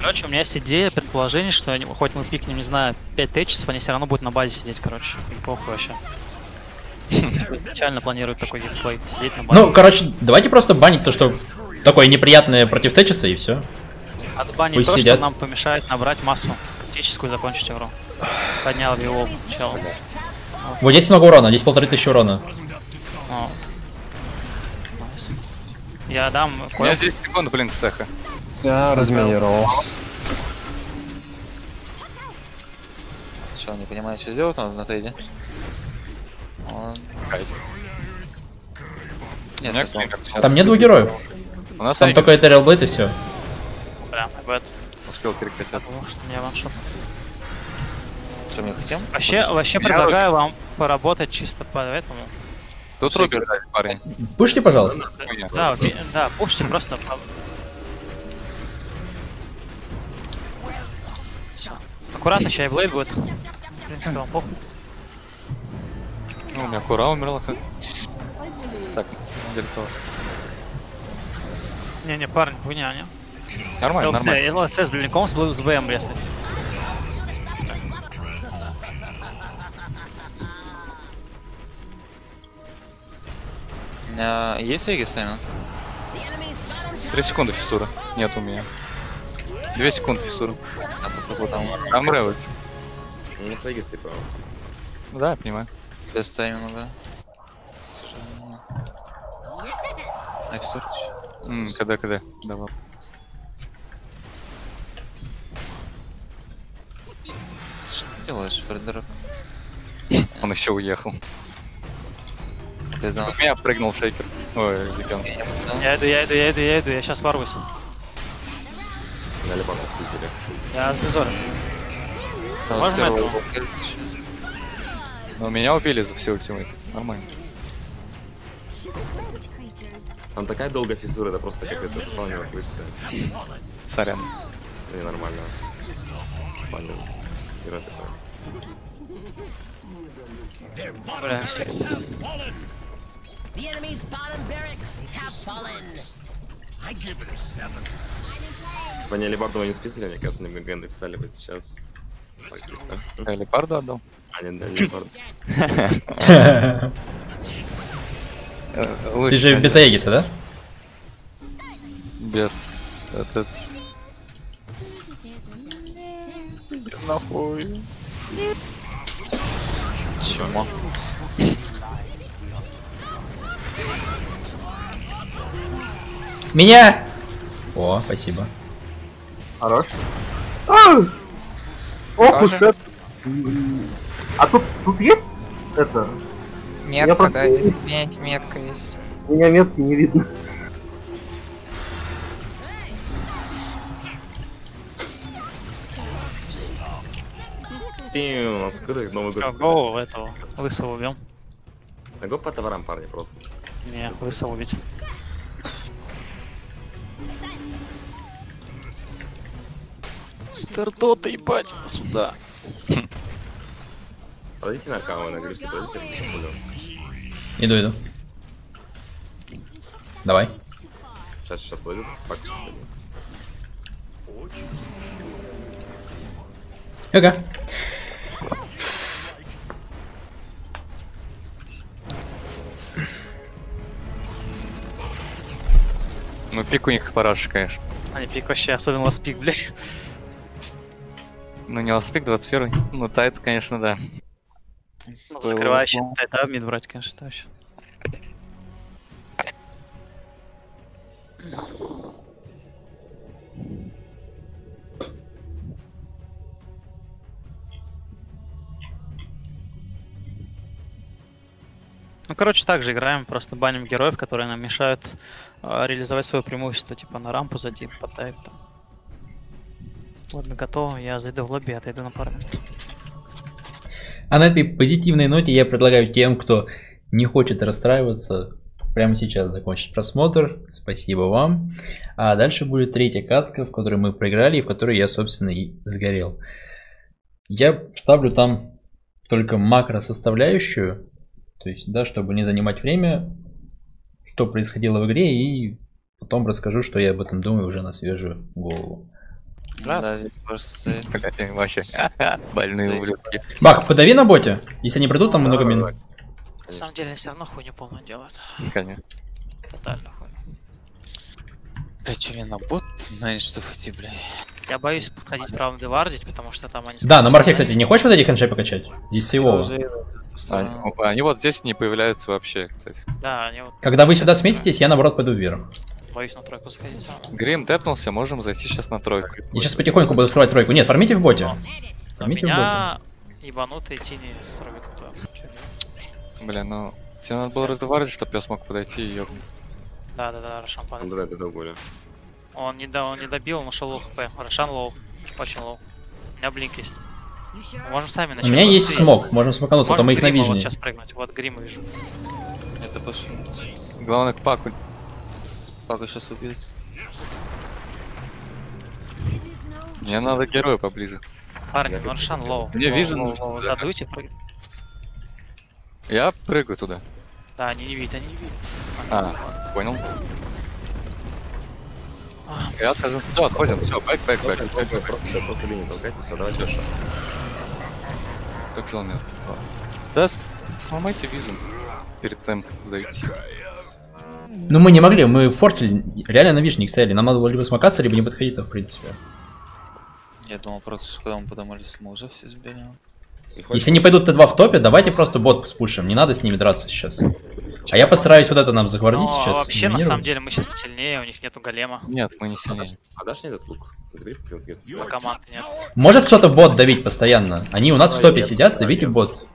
Короче, у меня есть идея, предположение, что они, хоть мы пикнем, не знаю, 5 течисов, они все равно будут на базе сидеть, короче. Им похуй вообще. Изначально планируют такой геймплей, сидеть на базе. Ну, короче, давайте просто банить то, что такое неприятное против Течиса и все. Отбанить пусть то, сидят. что нам помешает набрать массу критическую закончить игру. Поднял вилов, чел. Вот здесь много урона, здесь полторы тысячи урона. О. Nice. Я дам У меня. 10 секунд, блин, цеха. Я разминировал. Он не понимает, что сделать надо на трейде? Он... Нет, Нет, сейчас. Там нет двух героев. У нас Там только Этериал Блейд и все. Прям, бэт. успел перекачать. Потому что мне ваншот. Что мы хотим? Вообще, вообще предлагаю вам поработать чисто по этому. Тут Робер, парень. Пушьте, пожалуйста. Да, уби- да, пушьте просто. Аккуратно, сейчас и Блейд будет. В принципе, вам похуй. Ну, у меня Кура умерла. как. Так, далеко. Не-не, парень, хуйня, не? Нормально, ЛЦ, нормально. ЛЦ с блинком с, БМ резнись. Меня есть Эгис, Саймон? Три секунды фиссура. Нет у меня. Две секунды фиссура. А, попробуй там. Там Ревы. У них Легис, типа. Ну Да, я понимаю. Без тайминга, да. Офисер. М, Когда, когда? Давай. Что ты делаешь, Фредерик? Он еще уехал. Ты знал? У меня прыгнул шейкер. Ой, Легион. Я иду, я иду, я иду, я иду, я сейчас ворвусь. На Либану спиздили. Я с дозором. Там Можем стерва этого? убил. Но меня убили за все ультимейт. Нормально. Там такая долгая фиссура, это просто капец, это слава не слышится. Сорян. Это. Панин. Ира такой. Бля, The enemy's bottom barracks have fallen. I give it a seven. Если бы они Алибарду не спиздили, мне кажется, они бы ген написали бы сейчас. Я Лепарду отдал. А не дали Либарду. Э, Ты же без Аегиса, да? Без... Этот... Нахуй. Чмо. Меня! О, спасибо. Хорош. А! Ох уж Тоже. это. А тут, тут есть это? Метка, просто да, меть, метка есть. У меня метки не видно. Нас скрытый Новый год. Гоу этого, лысого. А го по товарам, парни, просто. Не, лысого убить. Стартота, ебать, сюда. Подойдите на кого, на грибсе, подойдите. Иду, иду. Давай. Сейчас, сейчас пойдут. Пак. Ага. Ну, пик у них параш, конечно. Они пик вообще, особенно last pick, блядь. Ну, не last pick 21 Ну, Тайд, конечно, да. Ну, закрывающий Тайда мид брать, конечно, вообще. Ну, короче, так же играем, просто баним героев, которые нам мешают э, реализовать свое преимущество, типа на рампу зайти, по тайп там. Ладно, готово, я зайду в лобби, отойду на пару минут. А на этой позитивной ноте я предлагаю тем, кто не хочет расстраиваться, прямо сейчас закончить просмотр. Спасибо вам. А дальше будет третья катка, в которой мы проиграли и в которой я, собственно, и сгорел. Я ставлю там только макро-составляющую, то есть, да, чтобы не занимать время, что происходило в игре, и потом расскажу, что я об этом думаю уже на свежую голову. Да, здесь просто... Блядь, вообще. Больные ублюдки. Бах, подави на боте. Если они придут, там много минут. На самом деле, они все равно хуйню полную делают. Конечно. Тотально хуйню. Да чё, мне на бот на что идти, бля. Я боюсь подходить правым девардить, потому что там они... Да, на марке, кстати, не хочешь вот эти хэншей покачать? Здесь сейвово. Они, они вот здесь не появляются вообще, кстати. Да, они вот... Когда вы сюда сметитесь, я наоборот пойду вверх. Боюсь на тройку сходить. Грим тэпнулся, можем зайти сейчас на тройку. Я сейчас потихоньку буду вскрывать тройку. Нет, фармите в боте. У Фармите в боте. меня ебанутые тени с Рубиком. туда. Бля, ну... Тебе надо было раздаварить, чтобы я смог подойти и ёбнуть. Да, да, да, Рошан падает. Да, это долго. Он не, до, он не добил, он ушел лоу хп. Рошан лоу. Очень low. У меня blink есть. Мы можем сами У начать. меня есть smoke, можем смокануться, а то мы их на вот сейчас прыгнуть. Вот Грим вижу. Это пошли. Главное к паку. Пака сейчас убьет. Мне надо героя поближе. Парни, Рошан low. Не, вижу. Задуйте, прыг- Я прыгаю туда. Да, они не видят, они не видят. А, понял. Я скажу. Все, отходим. Все, back, back, back. Back. просто, просто линию толкайте, все, давайте Леша. Как километр? Да, с- сломайте визу перед тем, как идти. Ну мы не могли, мы фортили, реально на вишник стояли. Нам надо было либо смокаться, либо не подходить, то в принципе. Я думал просто, что когда мы подумались, мы уже все сбили. Если не пойдут Т2 в топе, давайте просто бот спушим. Не надо с ними драться сейчас. А я постараюсь вот это нам захварнить Но сейчас. Ну, вообще, на самом деле, мы сейчас сильнее, у них нету голема. Нет, мы не сильнее. А дашь мне этот лук? Команды нет. Может кто-то бот давить постоянно? Они у нас в топе сидят, давите бот.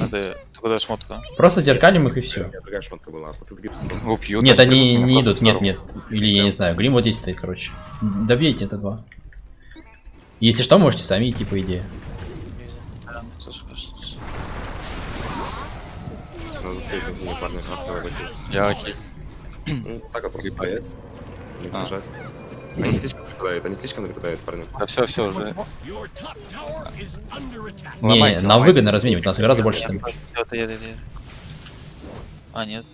А ты, ты куда шмотка? Просто зеркалим их и все. Другая шмотка была, тут гипс. Убьют. Нет, они не идут, нет, нет. Или я не знаю, Грим вот здесь стоит, короче. Добейте это два. Если что, можете сами идти, по идее. Я окей. Ну, так а просто стоять. Не А. бежать. Они слишком нападают, они слишком нападают, парни. Да все, все уже. Не, нам выгодно разменивать, у нас гораздо больше там. А, нет.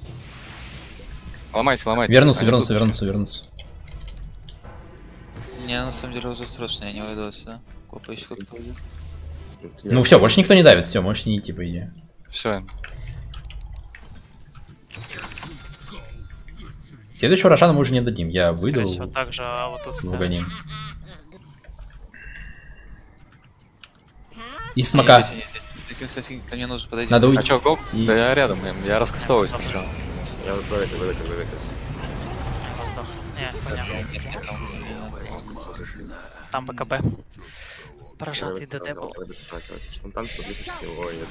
Ломайте, ломайте. Вернуться, вернуться, тут вернуться, вернуться. Не, на самом деле уже страшно, я не уйду отсюда. Копа еще как-то уйдет. Ну все, больше никто не давит, все, можешь не идти, по идее. Все. Следующего Рошана мы уже не дадим, я выйду Скорее всего, так же, а вот тут угоним. И смока. Ко мне нужно подойти. Надо уйти. А чё, гол? И- Да я рядом, я, я раскастовываюсь. Я вот давай, давай, давай, давай. Там, БКБ. Прожатый ДД был. Там что близко и это...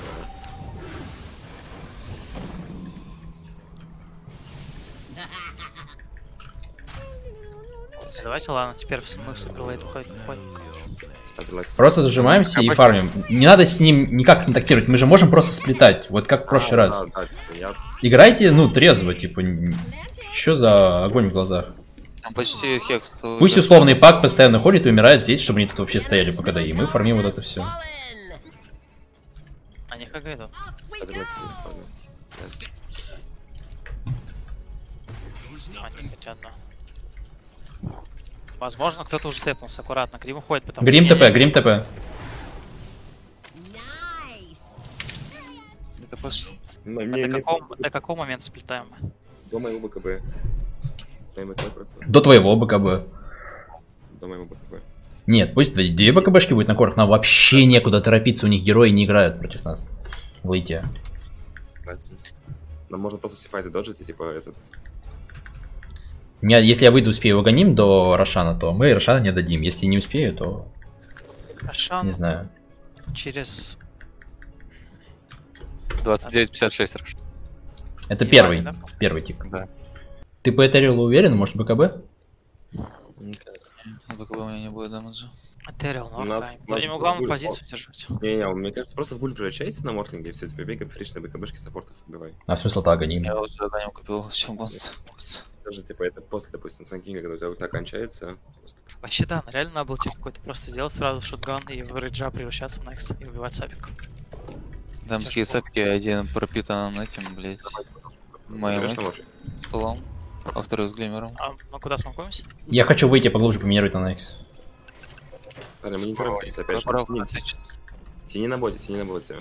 Давайте, ладно, теперь в- мы в Суперлейт уходим. Просто зажимаемся и фармим. Не надо с ним никак контактировать, мы же можем просто сплетать, вот как в прошлый раз. Да, да, типа, я... Играйте, ну, трезво, типа, что за огонь в глазах? Там почти хекс. Пусть условный пак постоянно ходит и умирает здесь, чтобы они тут вообще стояли пока да, и мы фармим вот это все. Они как идут. Они хотят, да. Возможно, кто-то уже тэпнулся аккуратно. Грим уходит, потому Грим. ТП, Грим ТП. Это мне- до, какого, до какого момента сплетаем? До моего БКБ. До твоего БКБ. До моего БКБ. Нет, пусть две- две БКБшки будет на корах, нам вообще некуда торопиться, у них герои не играют против нас. Выйти. Нам можно просто все файты доджить и типа этот... Меня, если я выйду, успею угоним до Рошана, то мы Рошана не дадим. Если не успею, то Рошан не знаю. через... 29-56 Рош. Это первый, важно, первый тик. Да. Ты по Этерилу уверен, может БКБ? На БКБ у меня не будет дамаджа. Этерил, У ну главное будет позицию держать. Не-не, мне кажется, просто в буль превращайся на мортлинге и все, тебе бегай, фриш на БКБшке саппортов убивай. А смысл так гоним? Я уже задание купил, чем гонца. Даже типа это после, допустим, Санкинга, когда у тебя ульта кончается, просто Вообще да, реально надо было типа какой-то просто сделать сразу шотган и в рейджа превращаться на X и убивать сапик. Дамские цепки, один пропитан этим, блять, моим с полом, а второй с глимером. А ну куда смокуемся? Я хочу выйти поглубже поминировать на Некс. Парни, мы не торопимся, опять же. Тяни на боте, тяни на боте.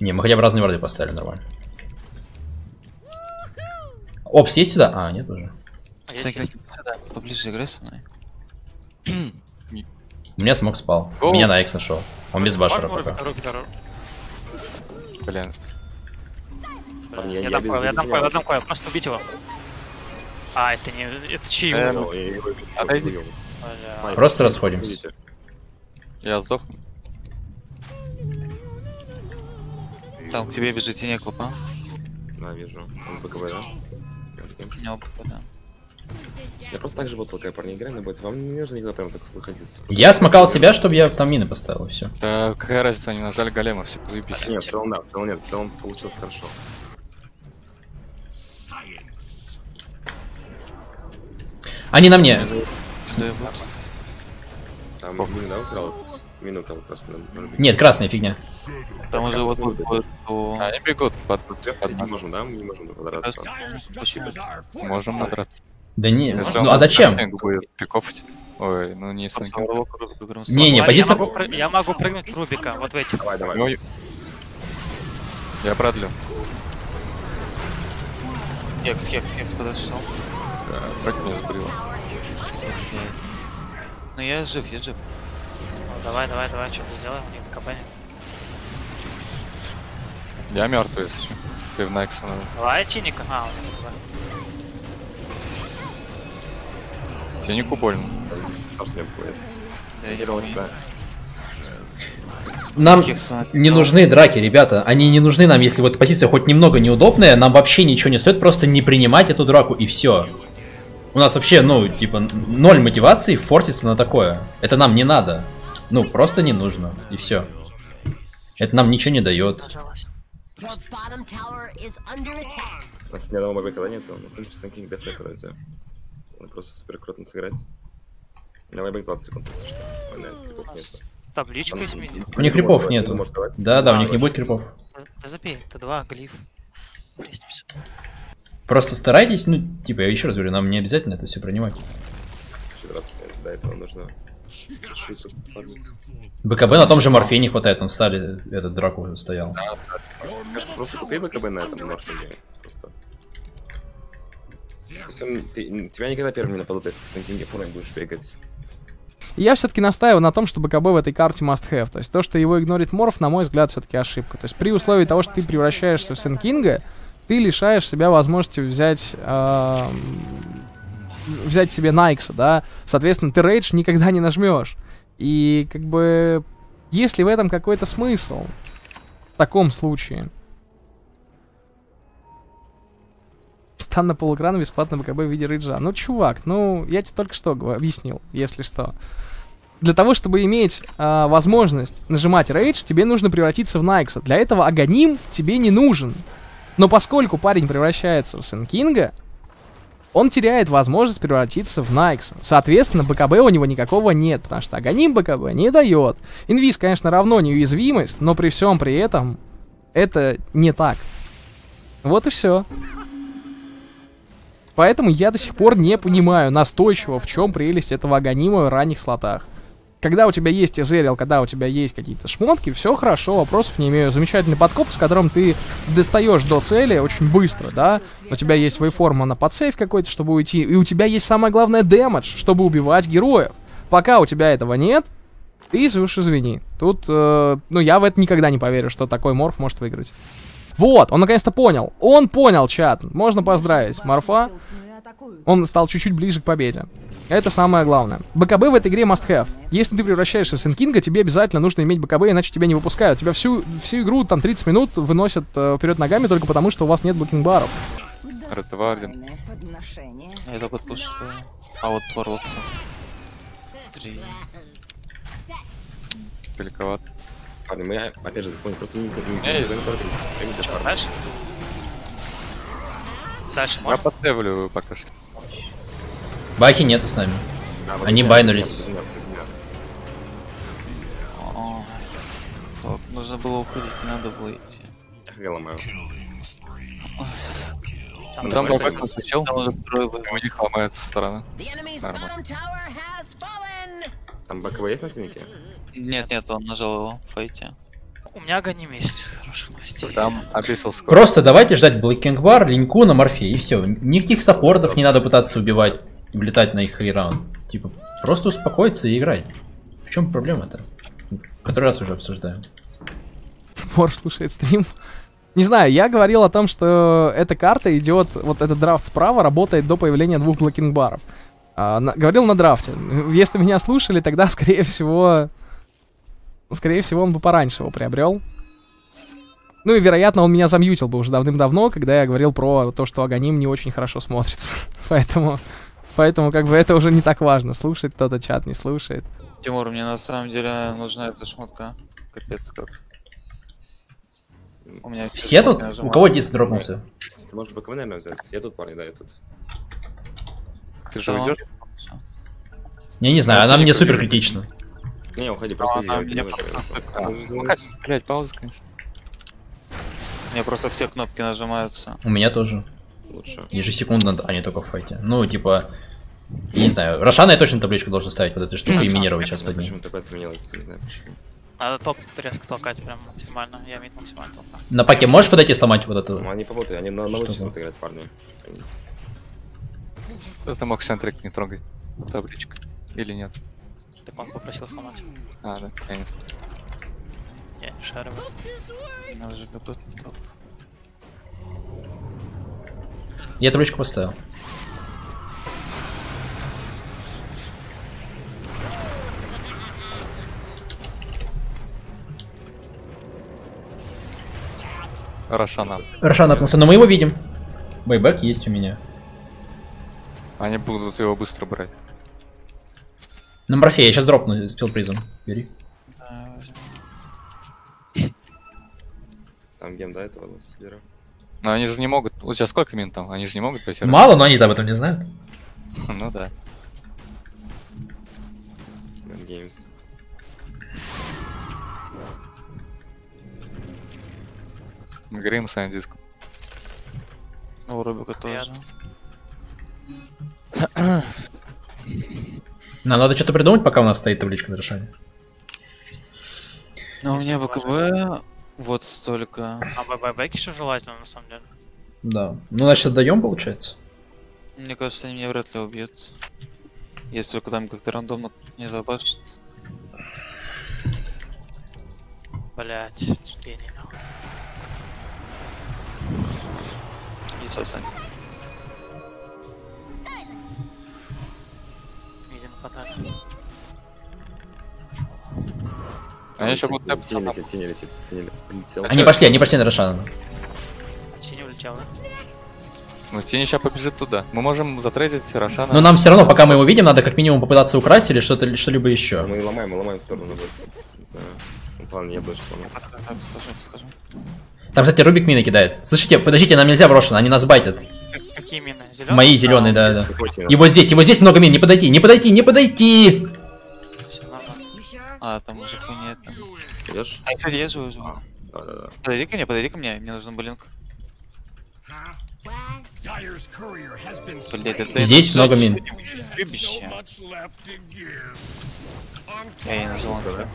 Не, мы хотя бы разные варды поставили нормально. Опс, есть сюда? А, нет уже. А есть, есть. сюда, поближе играй со мной. У меня смог спал. Гоу. Меня на Экс нашел. Он без башера пока. Блин. Я дам койл, я дам койл, я дам койл, просто убить его. А, это не... Это чьи Эм, Отойди. Просто расходимся. Я сдохну. Там к тебе бежит тень клуб, а? Да, вижу. Он БКБ, да? Да. Я просто так же вот такая парни играем на боте. Вам не нужно никогда прям так выходить. Я смокал себя, чтобы я там мины поставил, все. Да какая разница, они нажали голема, все, заебись. Нет, в целом да, в целом нет, в целом получилось хорошо. Они на мне. Там мину, да, украл? Мину на- на- Нет, красная фигня. Там уже вот вот- Они бегут под под Не можем, да? Мы не можем подраться. Можем надраться. Да не, ну а зачем? Ой, ну не сэнкинг. Не, не, позиция... я могу прыгнуть Рубика, вот в этих. Давай, давай. Я продлю. Хекс, хекс, хекс подошел. Да, прыгни сбрила. Ну я жив, я жив. Давай, давай, давай, что-то сделаем, у них КП нет. Я мертвый, если что. Ты в надо. Давай, Тиника. А, у них КП. Тенику больно. Не. Нам не нужны драки, ребята. Они не нужны нам, если вот позиция хоть немного неудобная, нам вообще ничего не стоит просто не принимать эту драку и все. У нас вообще, ну, типа, ноль мотивации форситься на такое. Это нам не надо. Ну, просто не нужно. И все. Это нам ничего не дает. У нас ни одного мобика когда нет, ну, в принципе, Сан дефнет подойти. Надо просто супер крутно сыграть. У меня вайбек 20 секунд, если что. Понятно, крипов нет. Табличка изменит. У них крипов нету. Да, да, у А, них не вот. будет крипов. Да забей, Т2, глиф. 250. Просто старайтесь, ну, типа, я еще раз говорю, нам не обязательно это все принимать. Еще 20 минут, до этого нужно. БКБ на том же морфе не хватает, он в стале этот драку стоял. Да, да, типа, кажется, просто купи БКБ на этом морфинге. Просто. Он- ты- тебя никогда первым не нападут, если ты с фоном будешь бегать. Я все-таки настаиваю на том, что БКБ в этой карте must have. То есть то, что его игнорит Морф, на мой взгляд, все-таки ошибка. То есть при условии того, что ты превращаешься в Сенкинга, ты лишаешь себя возможности взять эм, взять себе Найкса, да. Соответственно, ты рейдж никогда не нажмешь. И как бы есть ли в этом какой-то смысл? В таком случае. Стан на полэкрана бесплатно БКБ в виде рейджа. Ну, чувак, ну, я тебе только что объяснил, если что. Для того, чтобы иметь а, возможность нажимать рейдж, тебе нужно превратиться в Найкса. Для этого Аганим тебе не нужен. Но поскольку парень превращается в Сенкинга, он теряет возможность превратиться в Найкса. Соответственно, БКБ у него никакого нет, потому что Аганим БКБ не дает. Инвиз, конечно, равно неуязвимость, но при всем при этом это не так. Вот и все. Поэтому я до сих пор не понимаю настойчиво, в чем прелесть этого аганима в ранних слотах. Когда у тебя есть Эзерил, когда у тебя есть какие-то шмотки, все хорошо, вопросов не имею. Замечательный подкоп, с которым ты достаешь до цели очень быстро, да? У тебя есть вейформа на подсейв какой-то, чтобы уйти, и у тебя есть самое главное дэмэдж, чтобы убивать героев. Пока у тебя этого нет, ты уж извини. Тут, э, ну, я в это никогда не поверю, что такой морф может выиграть. Вот, он наконец-то понял. Он понял, чат. Можно поздравить. Морфа, он стал чуть-чуть ближе к победе. Это самое главное. БКБ в этой игре must have. Если ты превращаешься в Сенкинга, тебе обязательно нужно иметь БКБ, иначе тебя не выпускают. Тебя всю, всю игру, там, 30 минут выносят э, вперед ногами только потому, что у вас нет блокинг-баров. Ретварден. Я только пушу. А вот Варлок. Три. Далековато. Ладно, мы опять же запомним, просто не Эй, Дальше? Дальше Я подсевлю пока что. Баки нету с нами. А, Они байнулись. О, вот, нужно было уходить, не надо было идти. Ломаю. Там, Там давай, back трое у них ломается со стороны. Нормально. Там БКБ есть на ценнике? Нет, нет, он нажал его в файте. У меня аганим есть. Хороших новостей. Там описал скоро. Просто давайте ждать Black King Bar, Линьку на морфе, и все. Никаких саппортов не надо пытаться убивать, влетать на хайграунд. Типа, просто успокоиться и играть. В чем проблема-то? Который раз уже обсуждаем. Морф слушает стрим. Не знаю, я говорил о том, что эта карта идет, вот этот драфт справа работает до появления двух блокинг-баров. А, на- говорил на драфте. Если меня слушали, тогда, скорее всего... Скорее всего, он бы пораньше его приобрел. Ну и, вероятно, он меня замьютил бы уже давным-давно, когда я говорил про то, что Аганим не очень хорошо смотрится. Поэтому Поэтому как бы это уже не так важно, слушает кто-то чат, не слушает. Тимур, мне на самом деле нужна эта шмотка. Капец как. У меня Все тут? У кого диск дропнулся? Ты можешь БКВ, наверное, взять? Я тут, парни, да, я тут. Ты же уйдешь? Я не знаю, Я она мне не супер критична. Не, уходи, просто она я меня не просто- А, Блять, пауза, конечно. У меня просто все кнопки нажимаются. У меня тоже. Лучше. Ежесекундно, а не только в файте. Ну, типа, я не знаю. Рошана я точно табличку должен ставить под этой штукой и минировать сейчас под ним. Почему такое поменялось, не знаю почему. Надо топ резко толкать прям максимально. Я мид максимально толкаю. На паке можешь подойти сломать вот эту? Ну, они по боты, они на, на Что лучше там? будут играть, парни. Это мог центрик не трогать. Табличка. Или нет? Так он попросил сломать. А, да, я не знаю. Я не шарю. Надо же готов. топ. Я табличку поставил. Рошана. Рошан напнулся, но мы его видим. Байбек есть у меня. Они будут его быстро брать. На морфе, я сейчас дропну спил призм. Бери. Да. Там гем, да, этого Лассидера? Но они же не могут. У тебя сколько мин там? Они же не могут пойти. Мало, но они об этом не знают. Ну да. Games. Грим с диск. Ну, у Рубика тоже. Нам надо что-то придумать, пока у нас стоит табличка на Рошане. Ну, у меня БКБ вот столько. А ББ бэк еще желательно на самом деле. Да. Ну, значит, отдаем, получается. Мне кажется, они меня вряд ли убьют. Если только там как-то рандомно не забашит. Блять, гений нахуй. Яйцо, Сань. Хватает. Они еще будут тэпаться там. летит, тень летит, тень летел. Они пошли, они пошли на Рошана. Тени улетел, да? Ну, Тень сейчас побежит туда. Мы можем затрейдить Рошана. Но нам все равно, пока мы его видим, надо как минимум попытаться украсть или что-то что-либо еще. Мы ломаем, мы ломаем в сторону. Не знаю. Ну, больше сломаю. Подскажи, подскажи. Там, кстати, Рубик мины кидает. Слышите, подождите, нам нельзя брошено, они нас байтят. Как- Какие мины? Зеленые? Мои зеленые, да, да. Вот здесь, вот здесь много мин, не подойти, не подойти, не подойти! А, там уже нет. Там. Идешь? А, кстати, я живу, живу. Да, да, да. Подойди ко мне, подойди ко мне, мне нужен блинк. Slain. это Здесь это много мин. Я не нажал на тебя.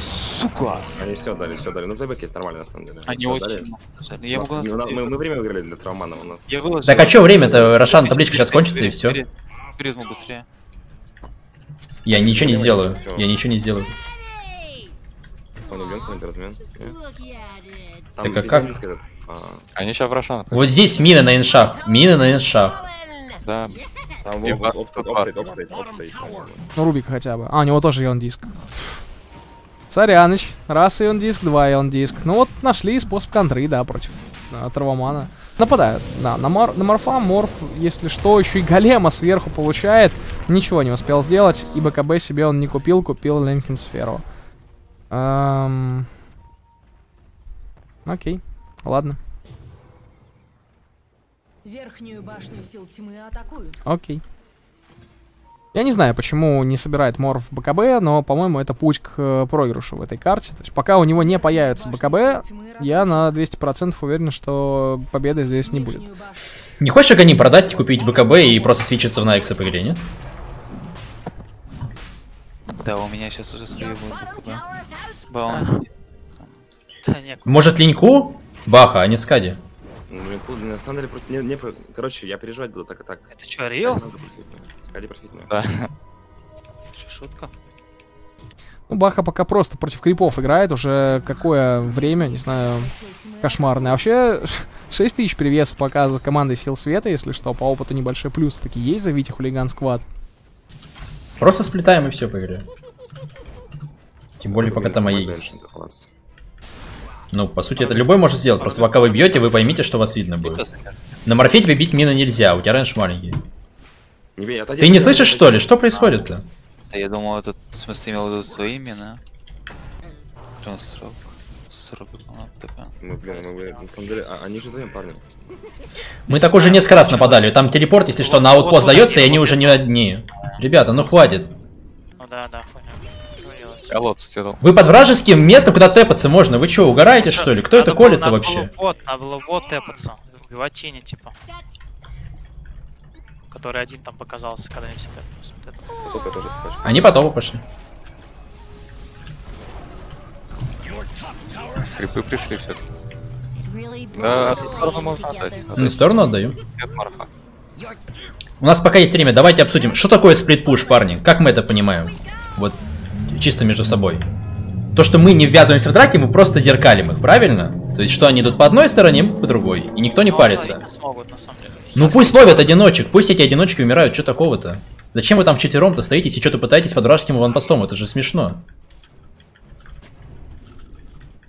Сука! Они все дали, все дали. Ну, байбек есть нормально, на самом деле. Они Всё очень дали. Я нас- могу ну, на- мы, мы время выиграли для Травмана у нас. Я выложил. Так а чё время-то, Рошан, табличка сейчас кончится и все. Призму быстрее. Я ничего не сделаю, я ничего не сделаю. Он убьет какой-нибудь размен. Так а как? А, Они сейчас в Рошана. Вот здесь мины на иншах, мины на иншах. Да. Там. Ну, Рубик хотя бы. А, у него тоже ион диск. Царяныч. Раз ион диск, два ион диск. Ну вот нашли способ контры, да, против а, Травомана. Нападают, да. На, мор, на морфа морф, если что, еще и голема сверху получает. Ничего не успел сделать. И БКБ себе он не купил, купил Ленкин сферу. Эм, Окей, ладно, Верхнюю башню сил тьмы атакуют. окей. Я не знаю, почему не собирает Морф БКБ, но, по-моему, это путь к э, проигрышу в этой карте. То есть, пока у него не появится БКБ, я на 200% уверен, что победы здесь не будет. Не хочешь огонь продать, купить БКБ и просто свечиться в Найкса по игре, нет? Да, у меня сейчас уже свои будут. Не, Может линьку? Баха, а не скади. Ну, на самом деле, против- не, не, короче, я переживать буду так и так. Это что, Рил? Скади профитную. Да. Что, шутка? Ну, Баха пока просто против крипов играет, уже какое время, не знаю, кошмарное. А вообще, 6 тысяч перевес пока за командой Сил Света, если что, по опыту небольшой плюс таки есть, зовите хулиган сквад. Просто сплетаем и все по игре. Тем более, пока там мои есть. Класс. Ну, по сути, это любой может сделать. Просто пока вы бьете, вы поймите, что вас видно будет. На морфе тебе бить мина нельзя, у тебя раньше маленький. Не бей, отойди, Ты не слышишь, отойди. что ли? Что происходит-то? Да я думал, этот, в смысле, имел в виду свои имена. Прям срок. Срок, такая. Мы, блин, мы, на самом деле, а, они же вдвоем, парни. Мы так уже несколько раз нападали. Там телепорт, если что, на аутпост дается, и они уже не одни. Ребята, ну хватит. Ну да, да, хуйня. Лот стирал. Вы под вражеским местом, куда тэпаться можно. Вы что, угораете что ли? Кто это Надо колет-то вообще? бот, надо было бот тэпаться. Убивать тени, типа. Который один там показался, когда они все тэпались. Вот это. Они по топу пошли. Крипы пришли все Да, сторону можно отдать. Ну, сторону отдаю. У нас пока есть время, давайте обсудим. Что такое сплит-пуш, парни? Как мы это понимаем? Вот, чисто между собой. То, что мы не ввязываемся в драки, мы просто зеркалим их, правильно? То есть, что они идут по одной стороне, мы по другой. И никто не Ну, парится. они смогут, на самом деле. Ну пусть ловят одиночек, пусть эти одиночки умирают, что такого-то? Зачем вы там вчетвером-то стоитесь и что-то пытаетесь под вражеским ванпостом? Это же смешно.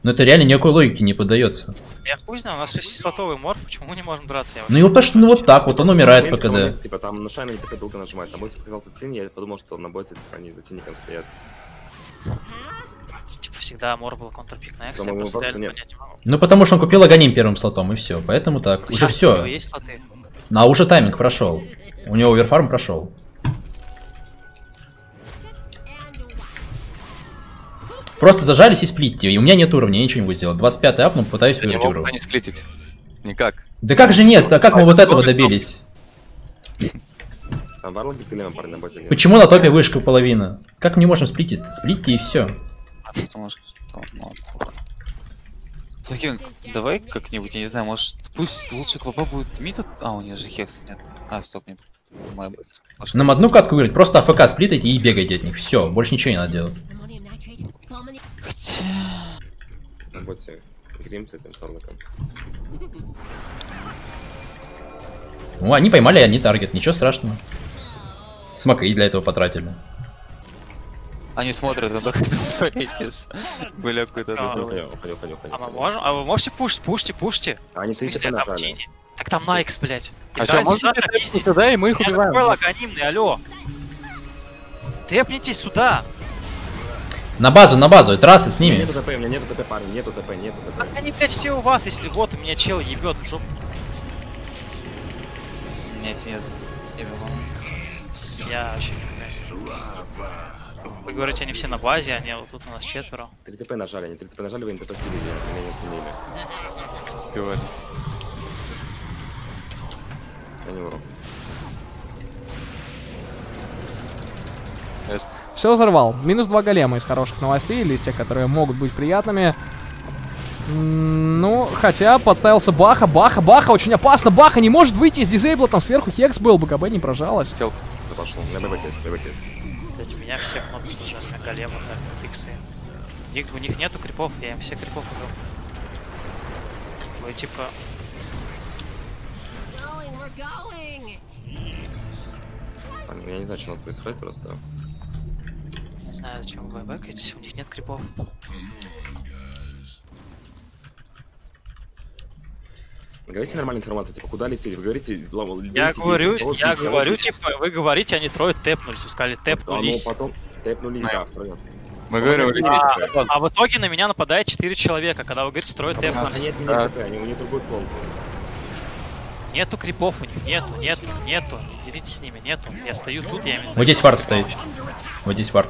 Ну это реально никакой логике не поддается. Я хуй знаю, у нас 6-слотовый морф, почему мы не можем драться? Я Ну его потому что ну вот так вот, он умирает по момент, КД. Типа там на шаме не так долго нажимать. На боте показался тень, я подумал, что на боте типа они за тенником стоят. Типа всегда мор был контрпик на экс, я просто реально нет. понять не могу. Ну потому что он купил агоним первым слотом и все, поэтому так. Уже Сейчас у него все. есть слоты? А уже тайминг прошел. У него оверфарм прошел. Просто зажались и сплитте. И у меня нет уровня, я ничего не буду сделать. 25 апнул, пытаюсь Я не выиграть уровень. не склитить. Никак. Да как же нет? А как мы вот этого добились? Варлоки с големом, парни, на боте нет. Почему на топе вышка половина? Как мы не можем сплитить? Сплитьте и все. А потому что... ну, давай как-нибудь, я не знаю, может, пусть лучше квапа будет мид, а у нее же хекс нет. А, стоп, не. Пошла. Нам одну катку выиграть, просто АФК сплитайте и бегайте от них. Все, больше ничего не надо делать. На боте грим с этим варлоком. Ну, они поймали, они таргет, ничего страшного. Смоки для этого потратили. Они смотрят, когда ты спалитишь. Были какой-то... А. А мы можем? А вы можете пушить? Пушьте, пушьте. Они смысле, там нажали. тени. Так там Найкс, блядь. А чё, можно сюда, так и мы их Я убиваем? такой лаконимный, алло. Тэпнитесь сюда. На базу, на базу, это раз и с ними. Нету ТП, у меня нету ТП, парни, нету ТП, нету ТП. Они, блядь, все у вас, если вот у меня чел ебет в жопу. Нет, нет. Я вообще не понимаю. Вы говорите, они все на базе, они вот тут у нас четверо. Три ТП нажали, они три ТП нажали, вы не ТП слили, меня нет имя. Говори. Я не урок. Все взорвал. Минус два голема из хороших новостей, или из тех, которые могут быть приятными. Ну, хотя подставился Баха, Баха, Баха, очень опасно, Баха не может выйти из дизейбла, там сверху Хекс был, БКБ не прожалась. Да пошел, на ББ тест, ББ тест. Блядь, у меня всех много уже, у меня големы, так, фиксы. У них, у них нету крипов, я им все крипов убил. Вы типа... Я не знаю, что у нас происходит просто. Не знаю, зачем вы бэкаетесь, у них нет крипов. Говорите нормальную информацию, типа, куда лететь? Вы говорите, лаву, Я говорю, я говорю, типа, вы говорите, они трое тэпнулись, вы сказали А тэпнулись. ну потом тэпнулись, да, втроем. Мы говорим. А, а в итоге на меня нападает 4 человека, когда вы говорите, трое А тэпнулись. нет, нет они- у них другой пол. Нету крипов у них, нету, нету, нету. Не делитесь с ними, нету. Я стою тут, я именно... Вот здесь вард стоит. Вот здесь вард.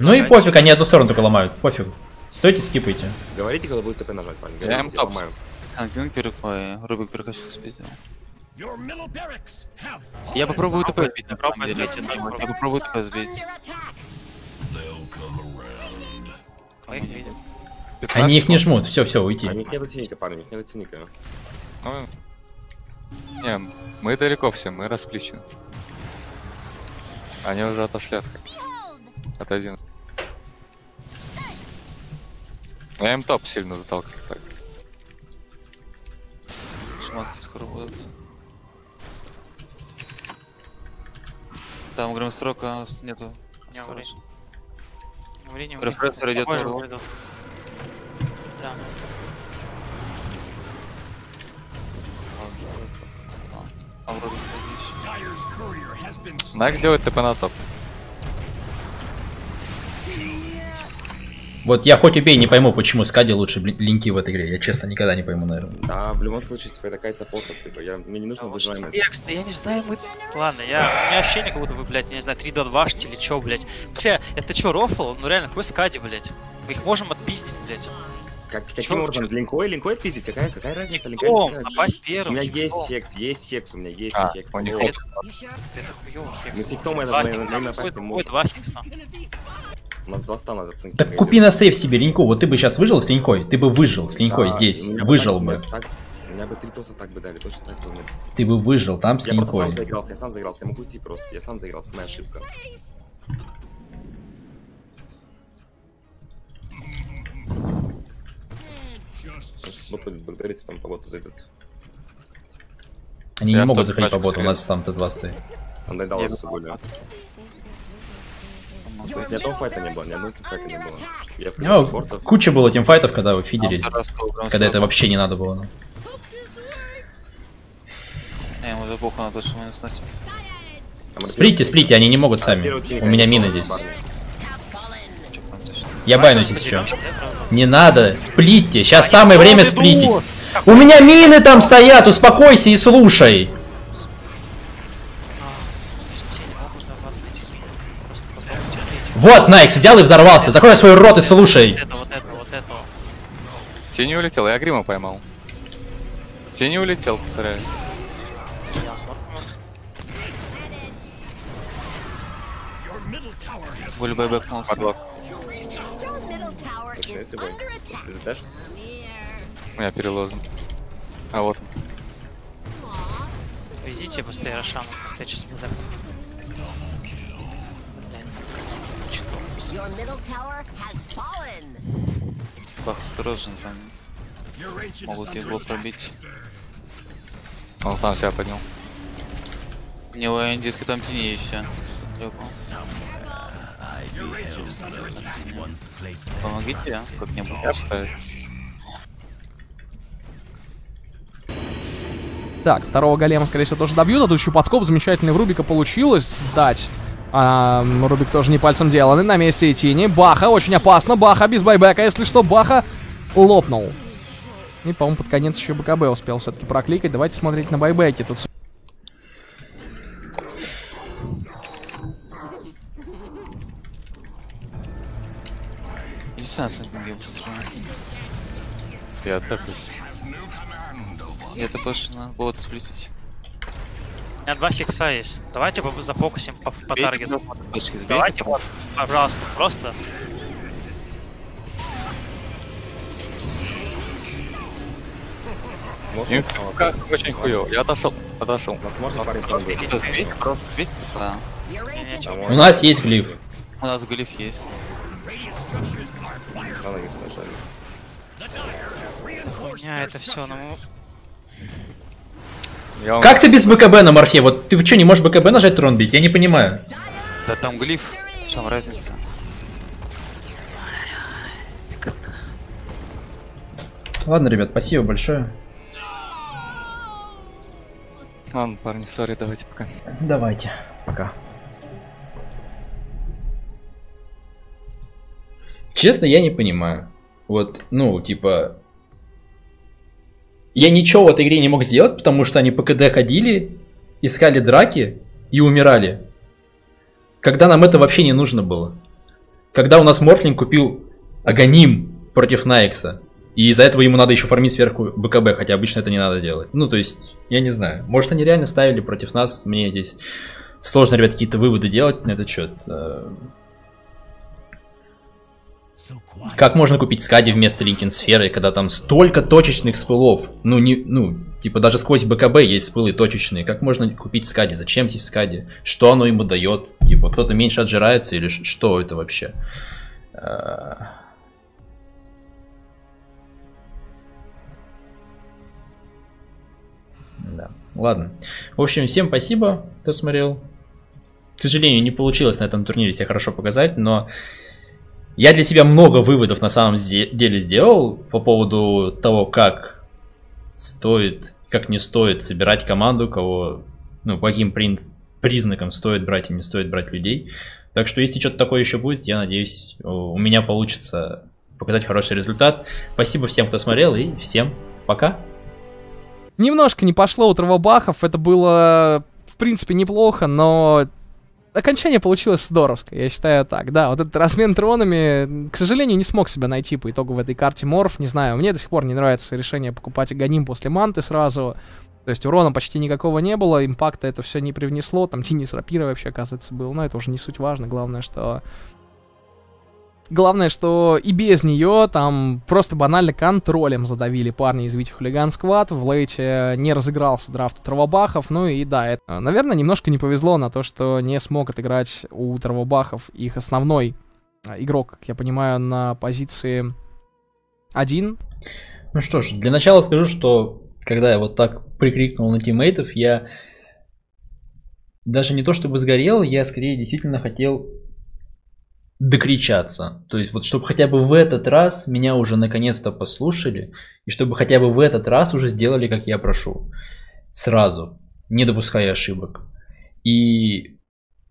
Ну и пофиг, они одну сторону только ломают. Пофиг. Стойте, скипайте. Говорите, когда будет ТП нажать, парни. Я им топ. Ломаю. А, Гвин перек... Ой, Рубик перекачку спиздил. Я попробую ТП сбить, на самом деле. Я попробую ТП сбить. Мы их видим. Они их не жмут. Все, все, уйти. них нету теника, парни, теника. Ну, не, мы далеко все, мы расплечены. Они уже отошли от, от один. Я им топ сильно заталкиваю. Так. Шматки скоро будут. Там грымстрока нету. Не умри. Умри, не умри. Идет Тобой в же угол. выйду. Да. А, вроде следующий. Накс делает ТП на топ. Вот я хоть убей, не пойму, почему Скади лучше линки в этой игре. Я честно никогда не пойму, наверное. Да, в любом случае, типа, такая саппорта, типа, я, мне не нужно выживаемость. Текст, да я не знаю, мы... Ладно, я... У меня ощущение, как будто вы, блядь, я не знаю, 3 до 2 или чё, блядь. Бля, это чё, рофл? Ну реально, какой скади, блядь? Мы их можем отпиздить, блядь. Как, Чё, каким образом? чё? Линкой, линкой отпиздить? Какая, какая разница? Отпиздить? напасть первым, У меня есть хекс, есть хекс, у меня есть А, хекс. у них хекс. Это хуёво, Мы хекс. с хексом это Два на- хекса, на- на какой- фасте какой можем. два хекса? У нас два стана от Так купи на сейф себе линьку. Вот ты бы сейчас выжил с линькой. Ты бы выжил с линькой здесь. Выжил бы. У меня бы три тоса так бы дали, точно так бы нет. Ты бы выжил там с Я просто сам линькой. заигрался, я сам заигрался, я могу идти просто, я сам заигрался, моя ошибка. Вот будет благодарить, там по боту зайдет. Они Я не могут заходить по боту, у нас там Т2 стоит. Он додал Я с собой, да. То есть ни одного файта не было, ни одного файта не было. Я в Ну, спортов. куча было тимфайтов, когда вы фидели. Когда это вообще не надо было. ну. Не, ему похуй на то, что мы не сносим. Сплитьте, сплитьте, они не могут сами. У меня мина здесь. Я байнусь еще. Не надо, сплитьте. Сейчас самое время сплитить. У меня мины там стоят, успокойся и слушай. Вот, Найкс взял и взорвался. Закрой свой рот и слушай. Это, вот это, вот это. Тень не улетел, я грима поймал. Тень улетел, повторяю. Боль бэкнулся. Дашь, У меня переложен. А вот. Идите быстрее, Рошан, быстрее сейчас мы fallen. Бах, осторожно, там могут его пробить. Он сам себя поднял. У него индийский там тени еще. Помогите, а? как-нибудь. Так, второго голема, скорее всего, тоже добьют. А тут еще подкоп замечательный в Рубика получилось дать. А, Рубик тоже не пальцем деланный. На месте и тени. Баха, очень опасно. Баха без байбека. Если что, Баха лопнул. И, по-моему, под конец еще БКБ успел все-таки прокликать. Давайте смотреть на байбеки. Тут на Я так. Я-то больше надо было сплитить. У меня два хикса есть. Давайте зафокусим по, по таргету. Давайте вот, пожалуйста, просто. Как очень хуёво. Я отошел. Отошел. Можно парень Просто да. У нас есть глиф. У нас глиф есть. Нажали. Хуйня, это все, ну... Я Как ты без БКБ на морфе? Вот ты что, не можешь БКБ нажать трон бить? Я не понимаю. Да там глиф. В чем разница? Ладно, ребят, спасибо большое. Ладно, парни, сори, давайте пока. Давайте. Пока. Честно, я не понимаю. Вот, ну, типа... Я ничего в этой игре не мог сделать, потому что они по КД ходили, искали драки и умирали. Когда нам это вообще не нужно было. Когда у нас Морфлинг купил Аганим против Найкса, и из-за этого ему надо еще фармить сверху БКБ, хотя обычно это не надо делать. Ну, то есть, я не знаю. Может, они реально ставили против нас, мне здесь сложно, ребят, какие-то выводы делать на этот счет. Как можно купить скади вместо Линкин сферы, когда там столько точечных спылов? Ну, не, ну, типа даже сквозь БКБ есть спылы точечные. Как можно купить скади? Зачем здесь скади? Что оно ему дает? Типа, кто-то меньше отжирается или что это вообще? Э, Да. Ладно. В общем, всем спасибо, кто смотрел. К сожалению, не получилось на этом турнире себя хорошо показать, но я для себя много выводов на самом деле сделал по поводу того, как стоит, как не стоит собирать команду, кого ну, по каким признакам стоит брать и не стоит брать людей. Так что если что-то такое еще будет, я надеюсь, у меня получится показать хороший результат. Спасибо всем, кто смотрел, и всем пока. Немножко не пошло у травобахов, это было, в принципе, неплохо, но окончание получилось здоровское, я считаю так. Да, вот этот размен тронами, к сожалению, не смог себя найти по итогу в этой карте Морф, не знаю, мне до сих пор не нравится решение покупать Аганим после Манты сразу. То есть урона почти никакого не было, импакта это все не привнесло, там Тини с рапирой вообще, оказывается, был, но это уже не суть важно, главное, что... Главное, что и без нее там просто банально контролем задавили парни из Вити Хулиган Сквад. В лейте не разыгрался драфт у Травобахов. Ну и да, это, наверное, немножко не повезло на то, что не смог отыграть у Травобахов их основной а, игрок, как я понимаю, на позиции один. Ну что ж, для начала скажу, что когда я вот так прикрикнул на тиммейтов, я даже не то чтобы сгорел, я скорее действительно хотел докричаться. То есть вот чтобы хотя бы в этот раз меня уже наконец-то послушали, и чтобы хотя бы в этот раз уже сделали, как я прошу. Сразу, не допуская ошибок. И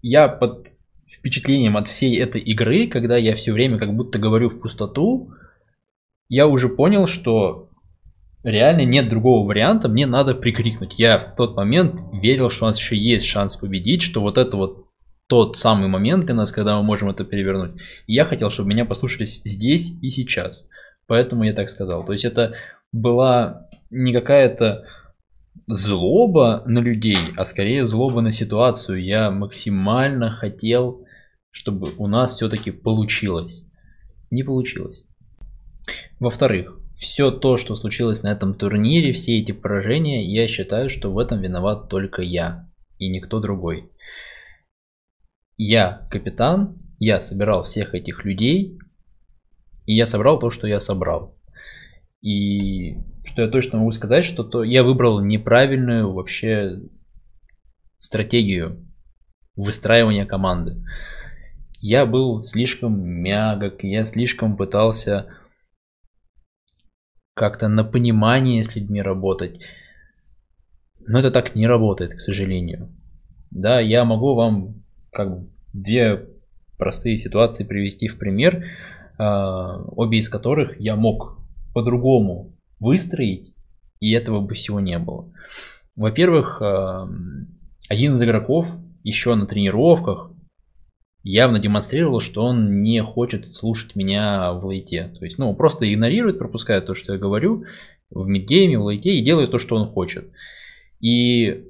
я под впечатлением от всей этой игры, когда я все время как будто говорю в пустоту, я уже понял, что реально нет другого варианта, мне надо прикрикнуть. Я в тот момент верил, что у нас еще есть шанс победить, что вот это вот тот самый момент для нас, когда мы можем это перевернуть. И я хотел, чтобы меня послушались здесь и сейчас. Поэтому я так сказал. То есть это была не какая-то злоба на людей, а скорее злоба на ситуацию. Я максимально хотел, чтобы у нас все-таки получилось. Не получилось. Во-вторых, все то, что случилось на этом турнире, все эти поражения, я считаю, что в этом виноват только я и никто другой. Я капитан, я собирал всех этих людей, и я собрал то, что я собрал. И что я точно могу сказать, что то я выбрал неправильную вообще стратегию выстраивания команды. Я был слишком мягок, я слишком пытался как-то на понимание с людьми работать. Но это так не работает, к сожалению. Да, я могу вам как бы две простые ситуации привести в пример, а, обе из которых я мог по-другому выстроить, и этого бы всего не было. Во-первых, а, один из игроков еще на тренировках явно демонстрировал, что он не хочет слушать меня в лейте. То есть, ну, просто игнорирует, пропускает то, что я говорю в мидгейме, в лейте и делает то, что он хочет. И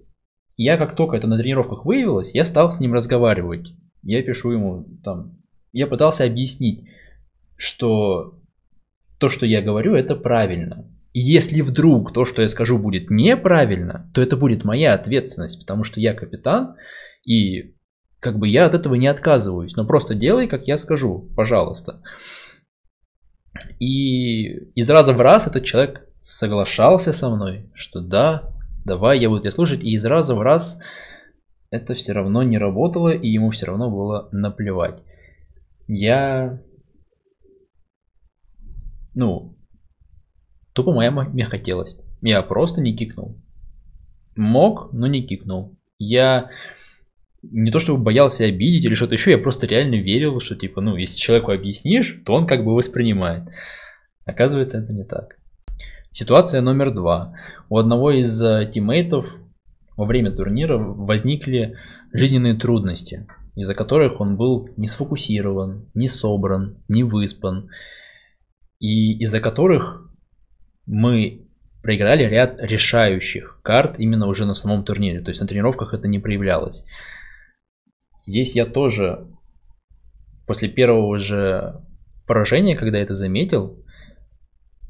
я как только это на тренировках выявилось, я стал с ним разговаривать. Я пишу ему там, я пытался объяснить, что то, что я говорю, это правильно. И если вдруг то, что я скажу, будет неправильно, то это будет моя ответственность, потому что я капитан, и как бы я от этого не отказываюсь. Но просто делай, как я скажу, пожалуйста. И из раза в раз этот человек соглашался со мной, что да, давай, я буду тебя слушать. И из раза в раз это все равно не работало, и ему все равно было наплевать. Я... Ну, тупо моя мягкотелость. Я просто не кикнул. Мог, но не кикнул. Я не то чтобы боялся обидеть или что-то еще, я просто реально верил, что типа, ну, если человеку объяснишь, то он как бы воспринимает. Оказывается, это не так. Ситуация номер два. У одного из э, тиммейтов во время турнира возникли жизненные трудности, из-за которых он был не сфокусирован, не собран, не выспан, и из-за которых мы проиграли ряд решающих карт именно уже на самом турнире, то есть на тренировках это не проявлялось. Здесь я тоже после первого же поражения, когда это заметил,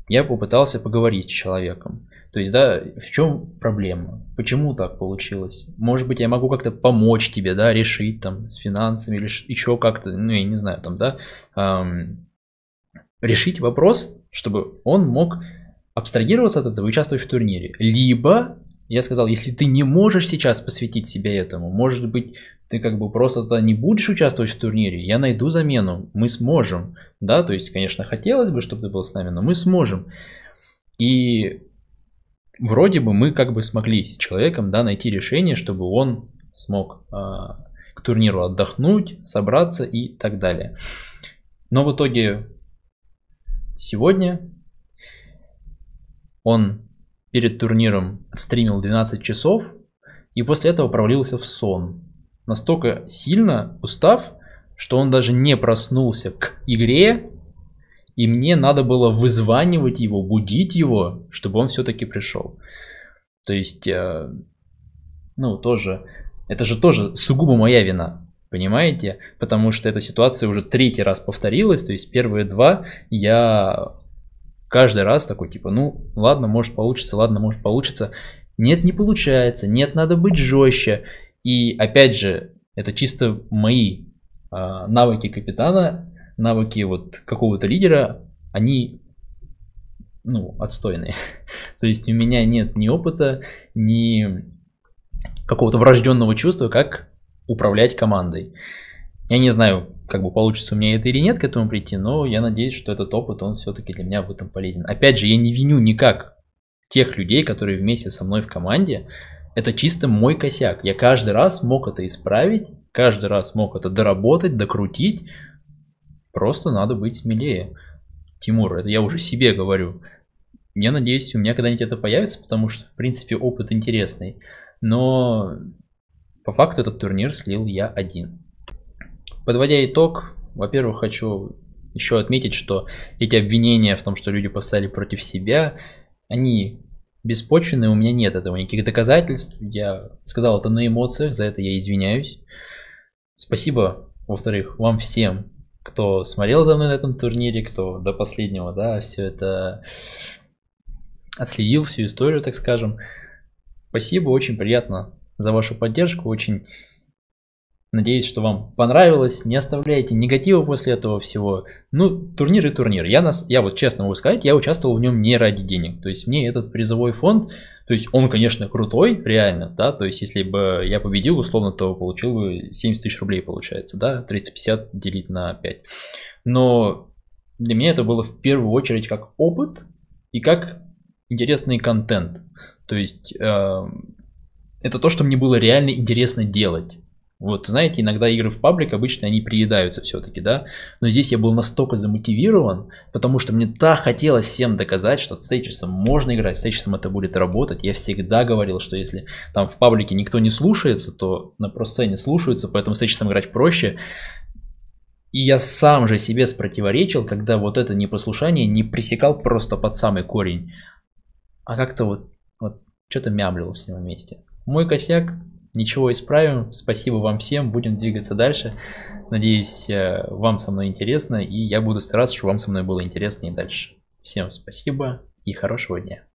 я попытался поговорить с человеком. То есть, да, в чем проблема? Почему так получилось? Может быть, я могу как-то помочь тебе, да, решить там с финансами или еще как-то, ну, я не знаю, там, да, эм, решить вопрос, чтобы он мог абстрагироваться от этого и участвовать в турнире. Либо, я сказал, если ты не можешь сейчас посвятить себя этому, может быть, ты как бы просто не будешь участвовать в турнире, я найду замену, мы сможем, да, то есть, конечно, хотелось бы, чтобы ты был с нами, но мы сможем. И вроде бы мы как бы смогли с человеком, да, найти решение, чтобы он смог а, к турниру отдохнуть, собраться и так далее. Но в итоге сегодня он перед турниром отстримил 12 часов и после этого провалился в сон. Настолько сильно устав, что он даже не проснулся к игре, и мне надо было вызванивать его, будить его, чтобы он все-таки пришел. То есть, э, ну, тоже, это же тоже сугубо моя вина, понимаете? Потому что эта ситуация уже третий раз повторилась, то есть первые два я каждый раз такой, типа, ну, ладно, может получится, ладно, может получится. Нет, не получается, нет, надо быть жестче. И опять же, это чисто мои а, навыки капитана, навыки вот какого-то лидера, они ну, отстойные. То есть у меня нет ни опыта, ни какого-то врожденного чувства, как управлять командой. Я не знаю, как бы получится у меня это или нет к этому прийти, но я надеюсь, что этот опыт, он все-таки для меня в этом полезен. Опять же, я не виню никак тех людей, которые вместе со мной в команде. Это чисто мой косяк. Я каждый раз мог это исправить, каждый раз мог это доработать, докрутить. Просто надо быть смелее. Тимур, это я уже себе говорю. Я надеюсь, у меня когда-нибудь это появится, потому что, в принципе, опыт интересный. Но по факту этот турнир слил я один. Подводя итог, во-первых, хочу еще отметить, что эти обвинения в том, что люди поставили против себя, они беспочвенные, у меня нет этого никаких доказательств. Я сказал это на эмоциях, за это я извиняюсь. Спасибо, во-вторых, вам всем, кто смотрел за мной на этом турнире, кто до последнего, да, все это отследил, всю историю, так скажем. Спасибо, очень приятно за вашу поддержку, очень Надеюсь, что вам понравилось. Не оставляйте негатива после этого всего. Ну, турнир и турнир. Я, нас, я вот честно могу сказать, я участвовал в нем не ради денег. То есть мне этот призовой фонд, то есть он, конечно, крутой, реально, да. То есть если бы я победил, условно, то получил бы 70 тысяч рублей, получается, да. 350 делить на 5. Но для меня это было в первую очередь как опыт и как интересный контент. То есть э, это то, что мне было реально интересно делать. Вот, знаете, иногда игры в паблик обычно они приедаются все-таки, да. Но здесь я был настолько замотивирован, потому что мне так хотелось всем доказать, что с Стейчесом можно играть, с Стейчесом это будет работать. Я всегда говорил, что если там в паблике никто не слушается, то на просцене слушаются, поэтому с Стейчесом играть проще. И я сам же себе спротиворечил, когда вот это непослушание не пресекал просто под самый корень, а как-то вот, вот что-то мямлил с ним вместе. Мой косяк, Ничего, исправим. Спасибо вам всем. Будем двигаться дальше. Надеюсь, э, вам со мной интересно. И я буду стараться, чтобы вам со мной было интересно и дальше. Всем спасибо и хорошего дня.